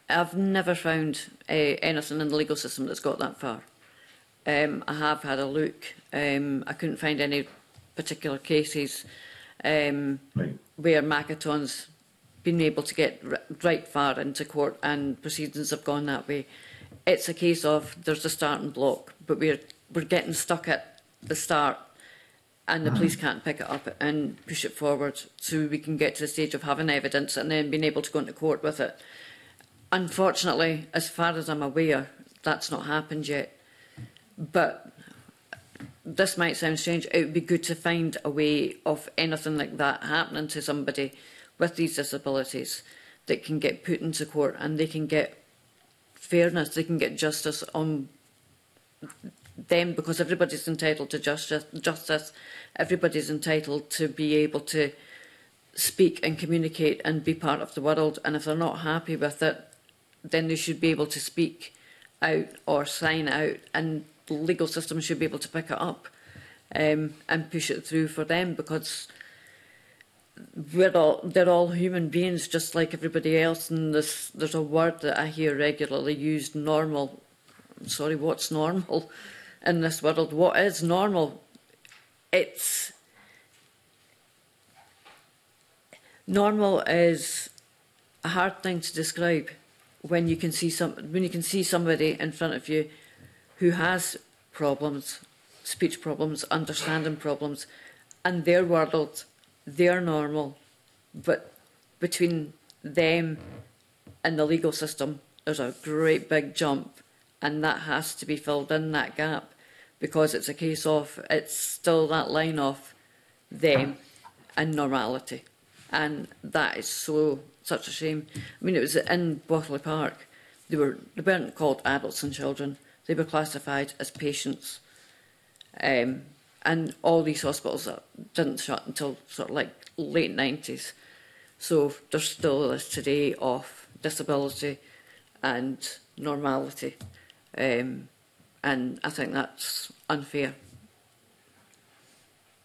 I've never found uh, anything in the legal system that's got that far. Um, I have had a look. Um, I couldn't find any particular cases um, right. where Macaton's been able to get right far into court and proceedings have gone that way. It's a case of there's a starting block, but we're we're getting stuck at the start and the mm. police mm-hmm. can't pick it up and push it forward so we can get to the stage of having evidence and then being able to go into court with it. Unfortunately, as far as I'm aware, that's not happened yet. But this might sound strange, it would be good to find a way of anything like that happening to somebody with these disabilities that can get put into court and they can get fairness, they can get justice on them because everybody's entitled to justice, justice. Everybody's entitled to be able to speak and communicate and be part of the world. And if they're not happy with it, then they should be able to speak out or sign out and the legal system should be able to pick it up um, and push it through for them because we're all, they're all human beings just like everybody else and this, there's a word that I hear regularly used, normal. I'm sorry, what's normal in this world? What is normal? It's... Normal is a hard thing to describe when you can see some when you can see somebody in front of you who has problems, speech problems, understanding problems, and their world, they're normal. But between them and the legal system, there's a great big jump, and that has to be filled in that gap because it's a case of it's still that line of them and normality. And that is so such a shame. I mean, it was in Bottley Park. They were they weren't called adults and children. they were classified as patients. Um, and all these hospitals didn't shut until sort of like late 90s. So there's still this today of disability and normality. Um, and I think that's unfair.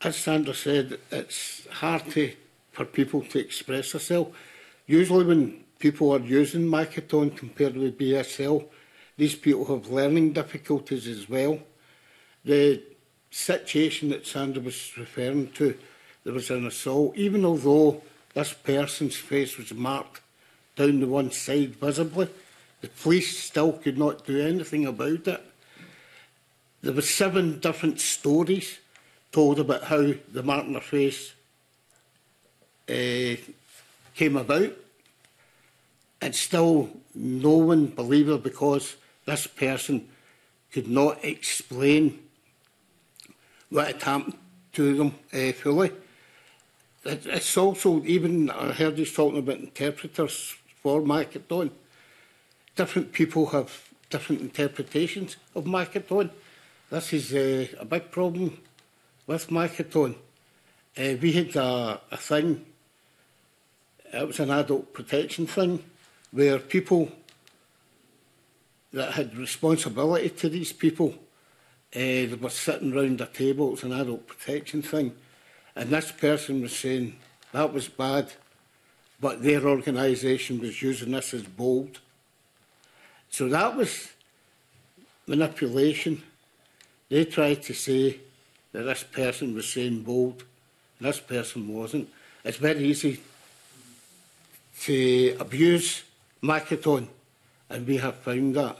as Sandra said, it's hard to, for people to express themselves. Usually when people are using Macaton compared with BSL, these people have learning difficulties as well. The situation that Sandra was referring to, there was an assault, even although this person's face was marked down the one side visibly, the police still could not do anything about it. There were seven different stories told about how the mark on her face uh, came about. And still no one believed her because this person could not explain what it happened to them uh, fully. It, it's also, even I heard you talking about interpreters for Macedon. Different people have different interpretations of Macedon. This is uh, a big problem with Macedon. Uh, we had a, a thing, it was an adult protection thing, where people that had responsibility to these people Eh, they were sitting round a table, it's an adult protection thing, and this person was saying, that was bad, but their organisation was using this as bold. So that was manipulation. They tried to say that this person was saying bold, and this person wasn't. It's very easy to abuse Makaton, and we have found that.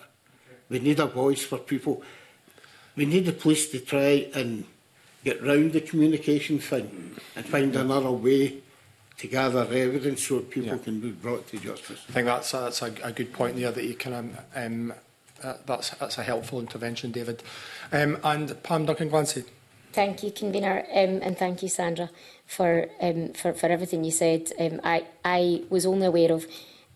We need a voice for people. we need the police to try and get round the communication thing and find mm. another way to gather evidence so people yeah. can be brought to justice. I think that's a, that's a, a good point there that you can um, um uh, that's that's a helpful intervention, David. Um, and Pam Duncan Glancy. Thank you, convener, um, and thank you, Sandra, for um, for for everything you said. Um, I I was only aware of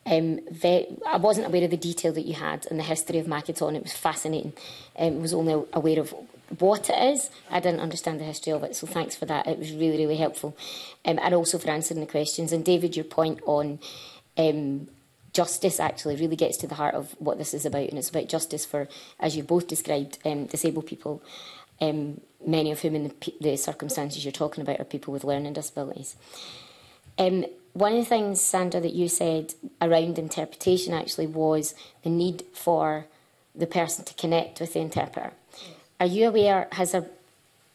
Um, very, I wasn't aware of the detail that you had in the history of Macedonia. It was fascinating. Um, I was only aware of what it is. I didn't understand the history of it, so thanks for that. It was really, really helpful. Um, and also for answering the questions. And David, your point on um, justice actually really gets to the heart of what this is about. And it's about justice for, as you both described, um, disabled people, um, many of whom in the, the circumstances you're talking about are people with learning disabilities. Um, one of the things, Sandra, that you said around interpretation actually was the need for the person to connect with the interpreter. Are you aware, has there,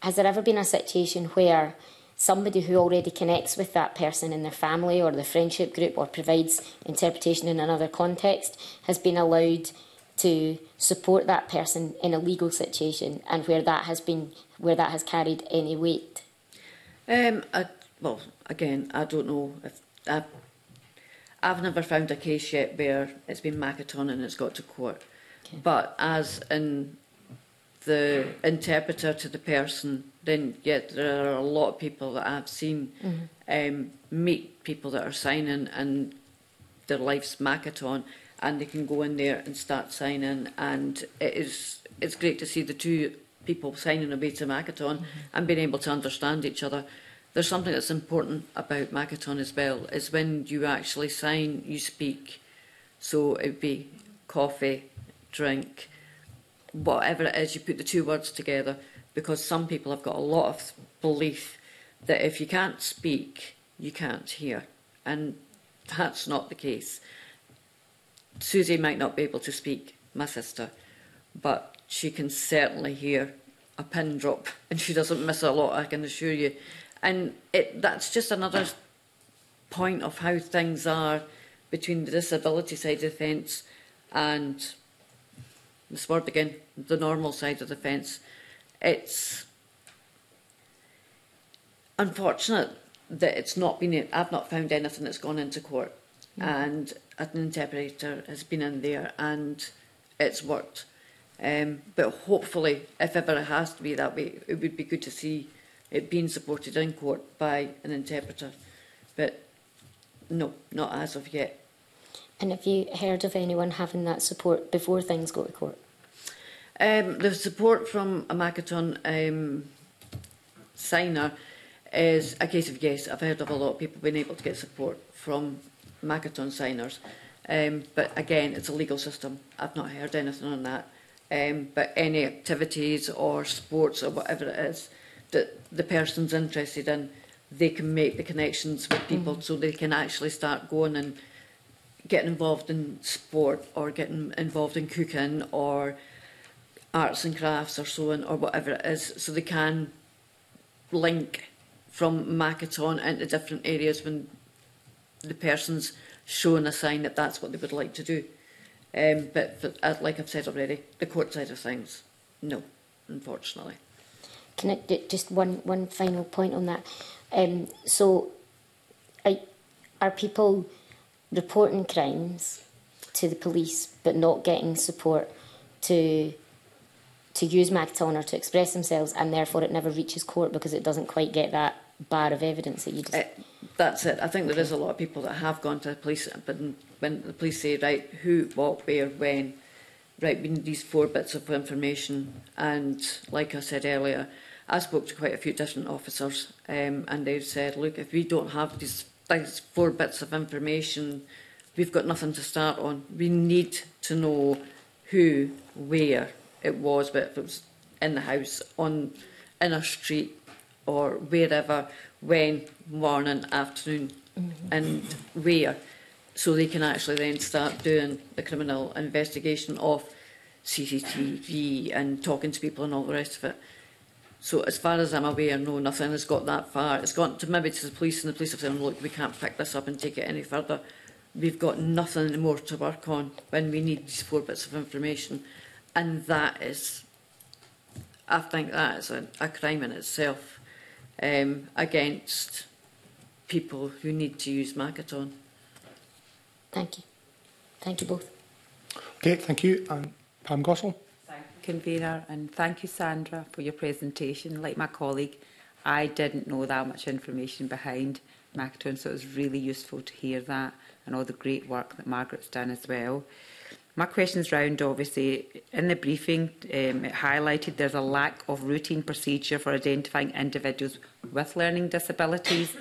has there ever been a situation where somebody who already connects with that person in their family or the friendship group or provides interpretation in another context has been allowed to support that person in a legal situation and where that has been where that has carried any weight um I, well again I don't know if I've, I've never found a case yet where it's been Macaton and it's got to court. Okay. But as in the interpreter to the person, then yet yeah, there are a lot of people that I've seen mm-hmm. um, meet people that are signing and their life's Macaton and they can go in there and start signing and it is it's great to see the two people signing away to Macaton mm-hmm. and being able to understand each other there's something that's important about Makaton as well, is when you actually sign, you speak. So it be coffee, drink, whatever it is, you put the two words together because some people have got a lot of belief that if you can't speak, you can't hear. And that's not the case. Susie might not be able to speak, my sister, but she can certainly hear a pin drop and she doesn't miss a lot, I can assure you. And it, that's just another point of how things are between the disability side of the fence and this word again, the normal side of the fence. It's unfortunate that it's not been, I've not found anything that's gone into court mm. and an interpreter has been in there and it's worked. Um, but hopefully, if ever it has to be that way, it would be good to see it being supported in court by an interpreter. But no, not as of yet. And have you heard of anyone having that support before things go to court? Um, the support from a Macaton um, signer is a case of yes. I've heard of a lot of people being able to get support from Macaton signers. Um, but again, it's a legal system. I've not heard anything on that. Um, but any activities or sports or whatever it is, that the person's interested in, they can make the connections with people mm. so they can actually start going and getting involved in sport or getting involved in cooking or arts and crafts or so on or whatever it is so they can link from Makaton into different areas when the person's shown a sign that that's what they would like to do. Um, but, but uh, like I've said already, the court side of things, no, unfortunately. Can I, just one, one final point on that? Um, so, I, are people reporting crimes to the police but not getting support to to use Magton or to express themselves and therefore it never reaches court because it doesn't quite get that bar of evidence that you just... Uh, that's it. I think okay. is a lot of people that have gone to the police but when the police say, right, who, what, where, when, right, we need these four bits of information and like I said earlier, I spoke to quite a few different officers um, and they've said, look, if we don't have these, these four bits of information, we've got nothing to start on. We need to know who, where it was, but if it was in the house, on in a street or wherever, when, morning, afternoon, mm -hmm. and where. So they can actually then start doing the criminal investigation of CCTV and talking to people and all the rest of it. So as far as I'm aware, no, nothing has got that far. It's gone to maybe to the police and the police have said, look, we can't pick this up and take it any further. We've got nothing more to work on when we need these four bits of information. And that is, I think that is a, a crime in itself um, against people who need to use Magaton. Thank you. Thank you both. Okay, thank you. And Pam Gossel convener, and thank you, Sandra, for your presentation. Like my colleague, I didn't know that much information behind Macton, so it was really useful to hear that and all the great work that Margaret's done as well. My questions round, obviously, in the briefing, um, it highlighted there's a lack of routine procedure for identifying individuals with learning disabilities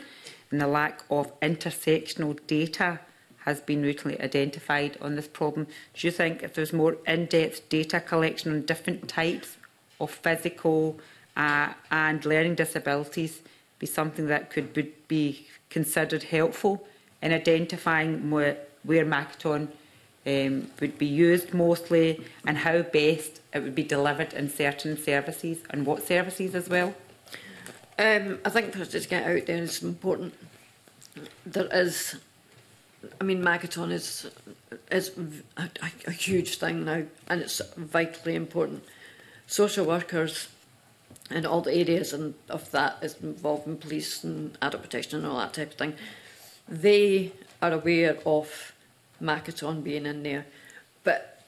and the lack of intersectional data has been routinely identified on this problem. Do you think if there's more in-depth data collection on different types of physical uh, and learning disabilities be something that could be considered helpful in identifying where, where Makaton um, would be used mostly and how best it would be delivered in certain services and what services as well? Um, I think for us to get out there is important. There is I mean, Magaton is is a, a, huge thing now, and it's vitally important. Social workers in all the areas and of that is involved in police and adult protection and all that type of thing. They are aware of Makaton being in there, but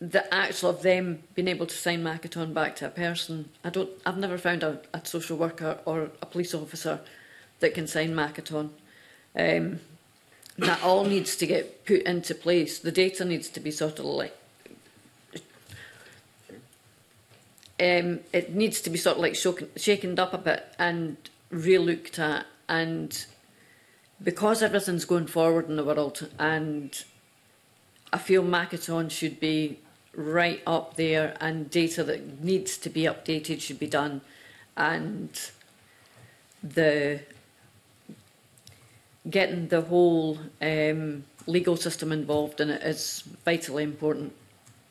the actual of them being able to sign Makaton back to a person, I don't. I've never found a, a social worker or a police officer that can sign Makaton. Um, that all needs to get put into place. The data needs to be sort of like um, it needs to be sort of like shaken, up a bit and re-looked at. And because everything's going forward in the world, and I feel Makaton should be right up there, and data that needs to be updated should be done, and the getting the whole um, legal system involved in it is vitally important.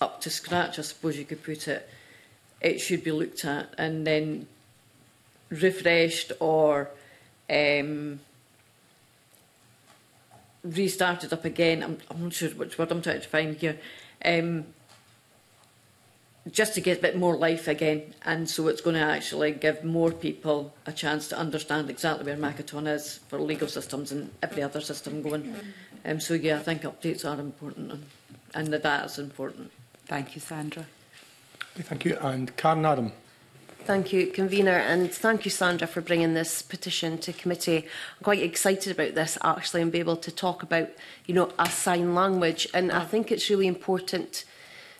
up to scratch, I suppose you could put it, it should be looked at and then refreshed or um, restarted up again. I'm, I'm not sure which word I'm trying to find here. Um, just to get a bit more life again. And so it's going to actually give more people a chance to understand exactly where Makaton is for legal systems and every other system going. Um, so yeah, I think updates are important and, and the data is important. Thank you, Sandra. Okay, thank you. And Karen Adam. Thank you, Convener, and thank you, Sandra, for bringing this petition to committee. I'm quite excited about this, actually, and be able to talk about, you know, a sign language. And I oh. think it's really important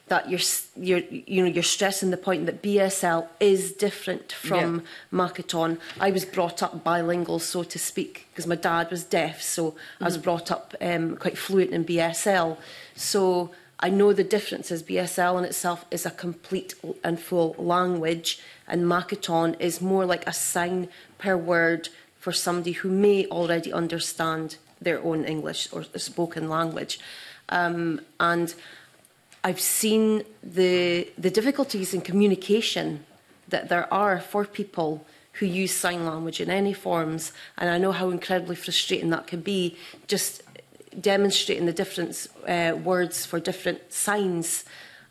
that you're you're you know you're stressing the point that BSL is different from yeah. Makaton. I was brought up bilingual, so to speak, because my dad was deaf, so mm -hmm. I was mm. brought up um, quite fluent in BSL. So I know the differences. BSL in itself is a complete and full language, and Makaton is more like a sign per word for somebody who may already understand their own English or spoken language. Um, and I've seen the, the difficulties in communication that there are for people who use sign language in any forms, and I know how incredibly frustrating that can be, just demonstrating the different uh, words for different signs.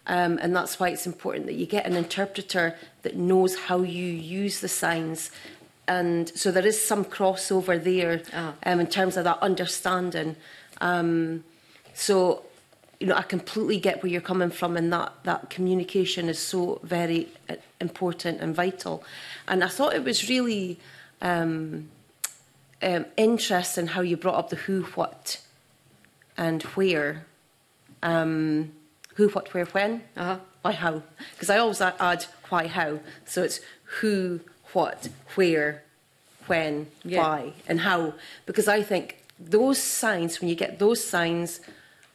Um, and that's why it's important that you get an interpreter that knows how you use the signs. And so there is some crossover there ah. um, in terms of that understanding. Um, so you know, I completely get where you're coming from and that, that communication is so very uh, important and vital. And I thought it was really um, um, interesting how you brought up the who, what and where. Um, who, what, where, when, uh-huh. why, how. Because I always add why, how. So it's who, what, where, when, yeah. why and how. Because I think those signs, when you get those signs –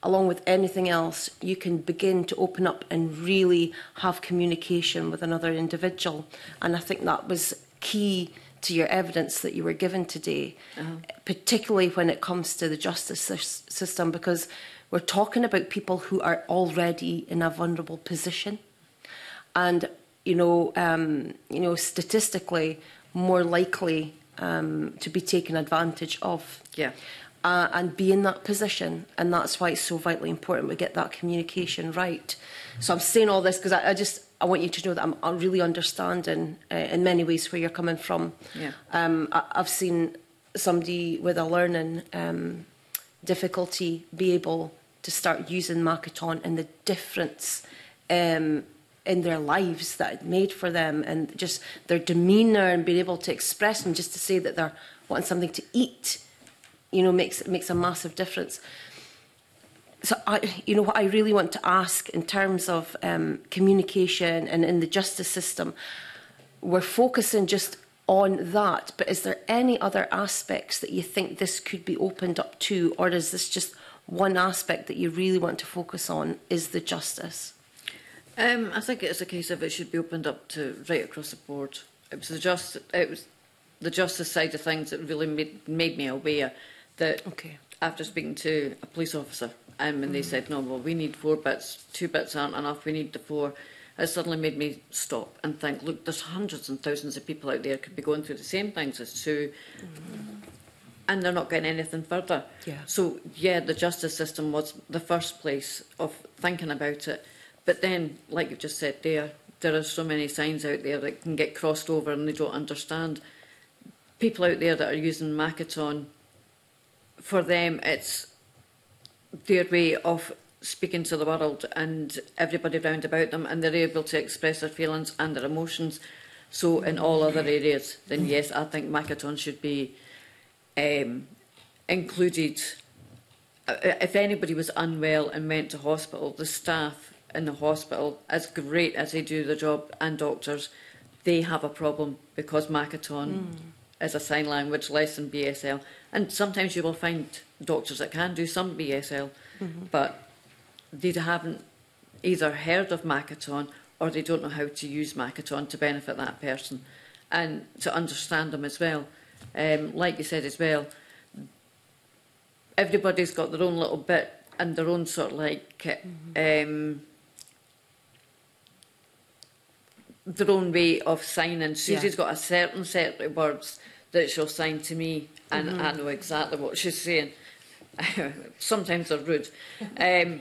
along with anything else, you can begin to open up and really have communication with another individual. And I think that was key to your evidence that you were given today, oh. particularly when it comes to the justice system, because we're talking about people who are already in a vulnerable position. And, you know, um, you know statistically, more likely um, to be taken advantage of. Yeah uh, and be in that position. And that's why it's so vitally important we get that communication right. So I'm saying all this because I, I just I want you to know that I'm, I'm really understanding uh, in many ways where you're coming from. Yeah. Um, I, I've seen somebody with a learning um, difficulty be able to start using Makaton and the difference um, in their lives that it made for them and just their demeanor and being able to express and just to say that they're wanting something to eat you know, makes, makes a massive difference. So, I, you know, what I really want to ask in terms of um, communication and in the justice system, we're focusing just on that, but is there any other aspects that you think this could be opened up to, or is this just one aspect that you really want to focus on is the justice? Um, I think it's a case of it should be opened up to right across the board. It was the, just, it was the justice side of things that really made, made me aware that okay. after speaking to a police officer, um, and mm. they said, no, well, we need four bits, two bits aren't enough, we need the four. It suddenly made me stop and think, look, there's hundreds and thousands of people out there could be going through the same things as Sue, mm. and they're not getting anything further. Yeah. So, yeah, the justice system was the first place of thinking about it. But then, like you've just said there, there are so many signs out there that can get crossed over and they don't understand. People out there that are using Makaton for them, it's their way of speaking to the world and everybody round about them, and they're able to express their feelings and their emotions. So, in all other areas, then yes, I think Makaton should be um, included. Uh, uh, if anybody was unwell and went to hospital, the staff in the hospital, as great as they do the job, and doctors, they have a problem because Makaton mm. is a sign language lesson, BSL. And sometimes you will find doctors that can do some BSL, mm-hmm. but they haven't either heard of Makaton or they don't know how to use Makaton to benefit that person and to understand them as well. Um, like you said as well, everybody's got their own little bit and their own sort of like mm-hmm. um, their own way of signing. Susie's yeah. got a certain set of words that she'll sign to me and mm-hmm. I know exactly what she's saying. Sometimes they're rude. Um,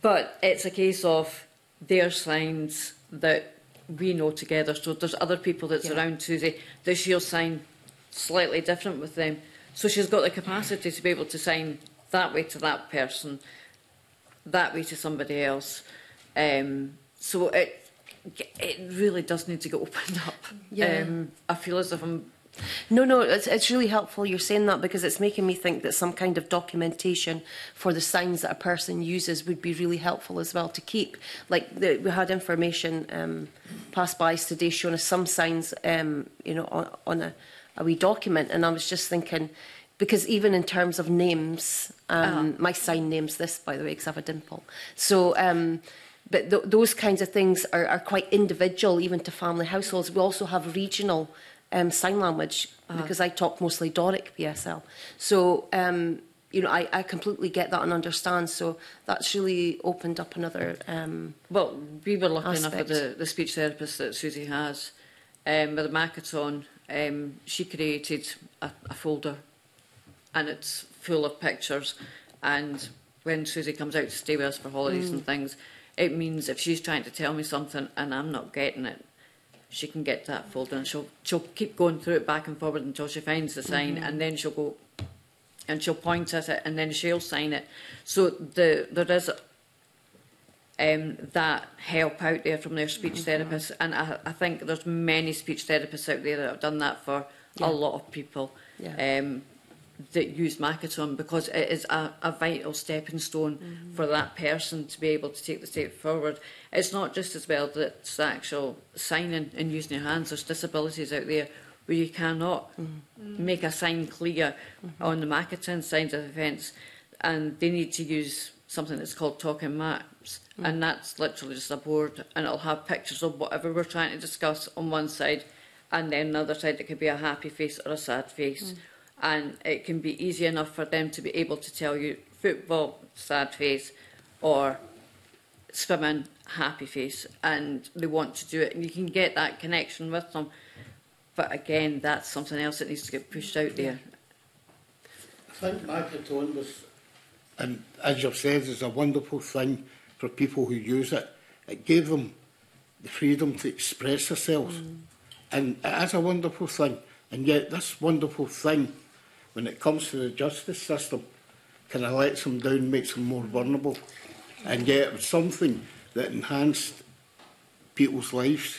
but it's a case of their signs that we know together. So there's other people that's yeah. around Susie that she'll sign slightly different with them. So she's got the capacity to be able to sign that way to that person, that way to somebody else. Um, so it it really does need to get opened up. Yeah. Um, I feel as if I'm No, no, it's, it's really helpful you're saying that because it's making me think that some kind of documentation for the signs that a person uses would be really helpful as well to keep. Like the, we had information um, passed by us today showing us some signs, um, you know, on, on a, a wee document, and I was just thinking because even in terms of names, um, oh. my sign names this by the way because I have a dimple. So. Um, but th those kinds of things are, are quite individual, even to family households. We also have regional um, sign language uh-huh. because I talk mostly Doric PSL. So, um, you know, I, I completely get that and understand. So that's really opened up another. Um, well, we were lucky aspect. enough at the, the speech therapist that Susie has. Um, with the Macathon, um, she created a, a folder and it's full of pictures. And when Susie comes out to stay with us for holidays mm. and things, it means if she's trying to tell me something and I'm not getting it, she can get that folder and she'll she'll keep going through it back and forward until she finds the sign mm-hmm. and then she'll go and she'll point at it and then she'll sign it. So the there is um, that help out there from their speech mm-hmm. therapist and I, I think there's many speech therapists out there that have done that for yeah. a lot of people. Yeah. Um, that use Makaton because it is a, a vital stepping stone mm-hmm. for that person to be able to take the step forward it's not just as well that it's the actual signing and using your hands. There's disabilities out there where you cannot mm -hmm. make a sign clear mm -hmm. on the Mackerton signs of offence and they need to use something that's called talking maps mm. and that's literally just a board and it'll have pictures of whatever we're trying to discuss on one side and then another side it could be a happy face or a sad face mm. and it can be easy enough for them to be able to tell you football sad face or swimming happy face and they want to do it and you can get that connection with them. But again, that's something else that needs to get pushed out there. I think Marathon was, and as you've said, is a wonderful thing for people who use it. It gave them the freedom to express themselves. Mm. And it is a wonderful thing. And yet this wonderful thing, when it comes to the justice system, kind of lets them down, makes them more vulnerable. And yet something that enhanced people's lives.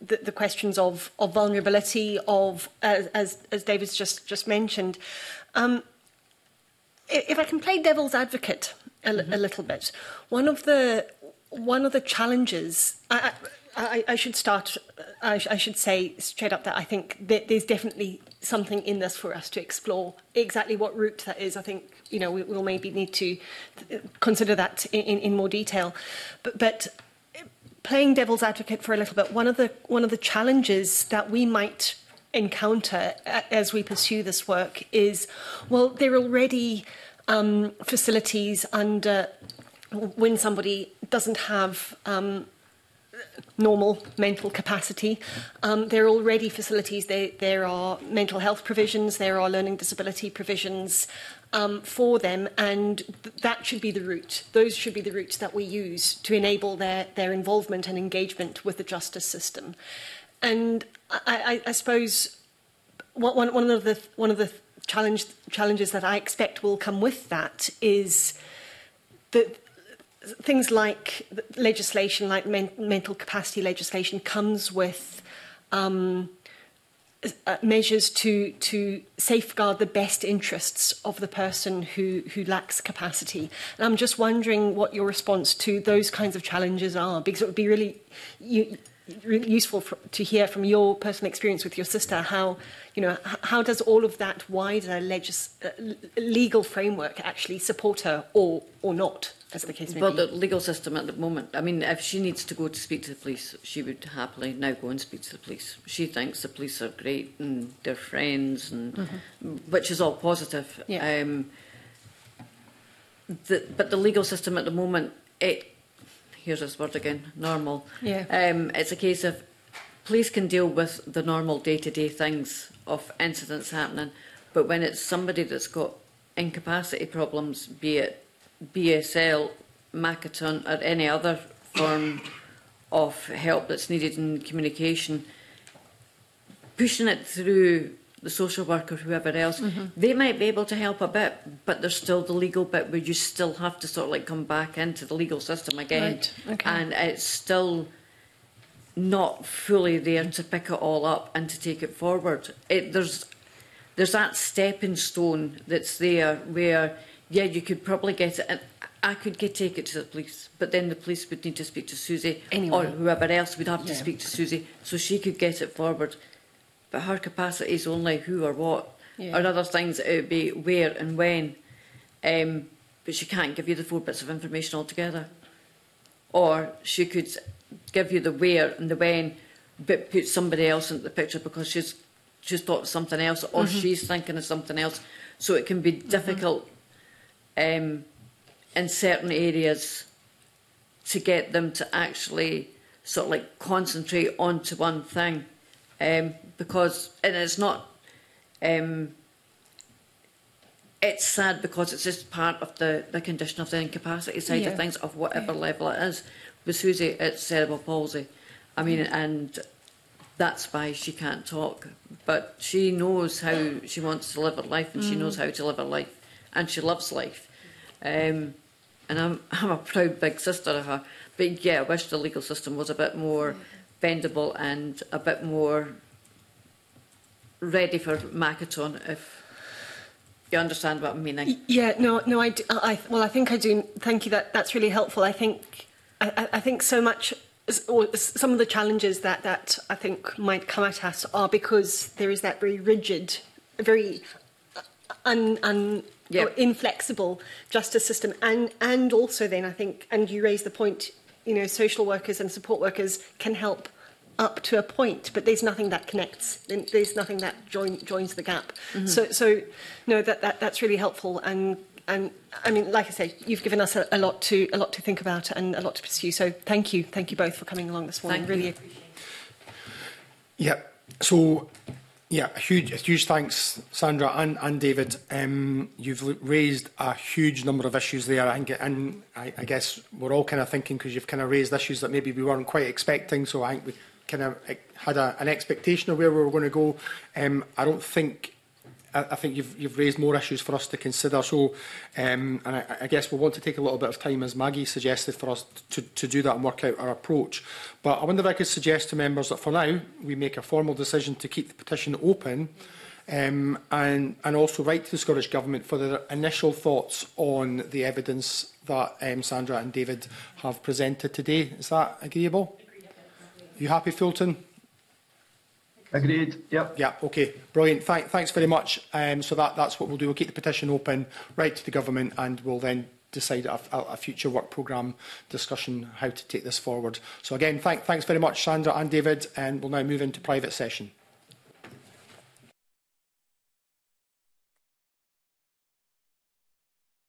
the, the questions of, of vulnerability, of, as, as, as David's just, just mentioned. Um, if I can play devil's advocate, a, mm -hmm. a mm-hmm. little bit. One of the one of the challenges I, I, I, should start, uh, I, sh I should say straight up that I think that there's definitely something in this for us to explore. Exactly what route that is, I think, you know, we, we'll maybe need to uh, consider that in, in, in more detail. But, but playing devil's advocate for a little bit, one of the, one of the challenges that we might encounter uh, as we pursue this work is, well, they're already um, facilities and uh, when somebody doesn't have um, normal mental capacity. Um, there are already facilities, there, there are mental health provisions, there are learning disability provisions um, for them, and th that should be the route. Those should be the routes that we use to enable their, their involvement and engagement with the justice system. And I, I, I suppose one, one, of the, one of the challenge, challenges that I expect will come with that is that things like legislation, like men mental capacity legislation, comes with um, uh, measures to to safeguard the best interests of the person who who lacks capacity. And I'm just wondering what your response to those kinds of challenges are, because it would be really you really useful for, to hear from your personal experience with your sister how you know how does all of that wider legis uh, legal framework actually support her or or not as the case may well, be. Well, the legal system at the moment, I mean, if she needs to go to speak to the police, she would happily now go and speak to the police. She thinks the police are great and they're friends, and mm -hmm. which is all positive. Yeah. Um, the, but the legal system at the moment, it here's this word again, normal. Yeah. Um, it's a case of police can deal with the normal day-to-day -day things of incidents happening, but when it's somebody that's got incapacity problems, be it BSL, Macaton, or any other form of help that's needed in communication, pushing it through the social worker, whoever else, mm -hmm. they might be able to help a bit, but there's still the legal bit where you still have to sort of like come back into the legal system again. Right. Okay. And it's still not fully there to pick it all up and to take it forward. It, there's, there's that stepping stone that's there where, yeah, you could probably get it. And I could get take it to the police, but then the police would need to speak to Susie anyway. or whoever else would have yeah. to speak to Susie so she could get it forward but her capacity is only who or what. Yeah. Or other things, it would be where and when. Um, but she can't give you the four bits of information altogether. Or she could give you the where and the when, but put somebody else into the picture because she's she's thought of something else or mm -hmm. she's thinking of something else. So it can be mm-hmm. difficult mm -hmm. um, in certain areas to get them to actually sort of like concentrate onto one thing. Um, because and it's not um, it's sad because it's just part of the, the condition of the incapacity side yeah. of things of whatever yeah. level it is. With Susie, it's cerebral palsy. I mean, mm. and that's why she can't talk. But she knows how she wants to live her life, and mm. she knows how to live her life, and she loves life. Um, and I'm I'm a proud big sister of her. But yeah, I wish the legal system was a bit more bendable and a bit more ready for Makaton if you understand what I'm meaning. Yeah, no, no, I, do, I, well, I think I do. Thank you. That that's really helpful. I think, I, I think so much. Or some of the challenges that that I think might come at us are because there is that very rigid, very uh, un, un yep. inflexible justice system, and and also then I think, and you raise the point, you know, social workers and support workers can help up to a point, but there's nothing that connects. There's nothing that join, joins the gap. Mm-hmm. So, so no, that, that that's really helpful. And and I mean, like I say, you've given us a, a lot to a lot to think about and a lot to pursue. So, thank you, thank you both for coming along this morning. Thank really you. Yeah. So. Yeah, a huge, a huge thanks, Sandra and, and David. Um, you've raised a huge number of issues there, I think, and I, I guess we're all kind of thinking because you've kind of raised issues that maybe we weren't quite expecting. So I think we, kind of had a, an expectation of where we were going to go. Um, I don't think I think you've, you've raised more issues for us to consider. So, um, and I, I guess we'll want to take a little bit of time, as Maggie suggested, for us to, to do that and work out our approach. But I wonder if I could suggest to members that for now, we make a formal decision to keep the petition open um, and, and also write to the Scottish Government for their initial thoughts on the evidence that um, Sandra and David have presented today. Is that agreeable? You happy, Fulton? Agreed. Yep. Yeah. Okay. Brilliant. Th thanks very much. Um, so that, that's what we'll do. We'll keep the petition open right to the government, and we'll then decide a, a future work programme discussion how to take this forward. So again, th thanks very much, Sandra and David, and we'll now move into private session.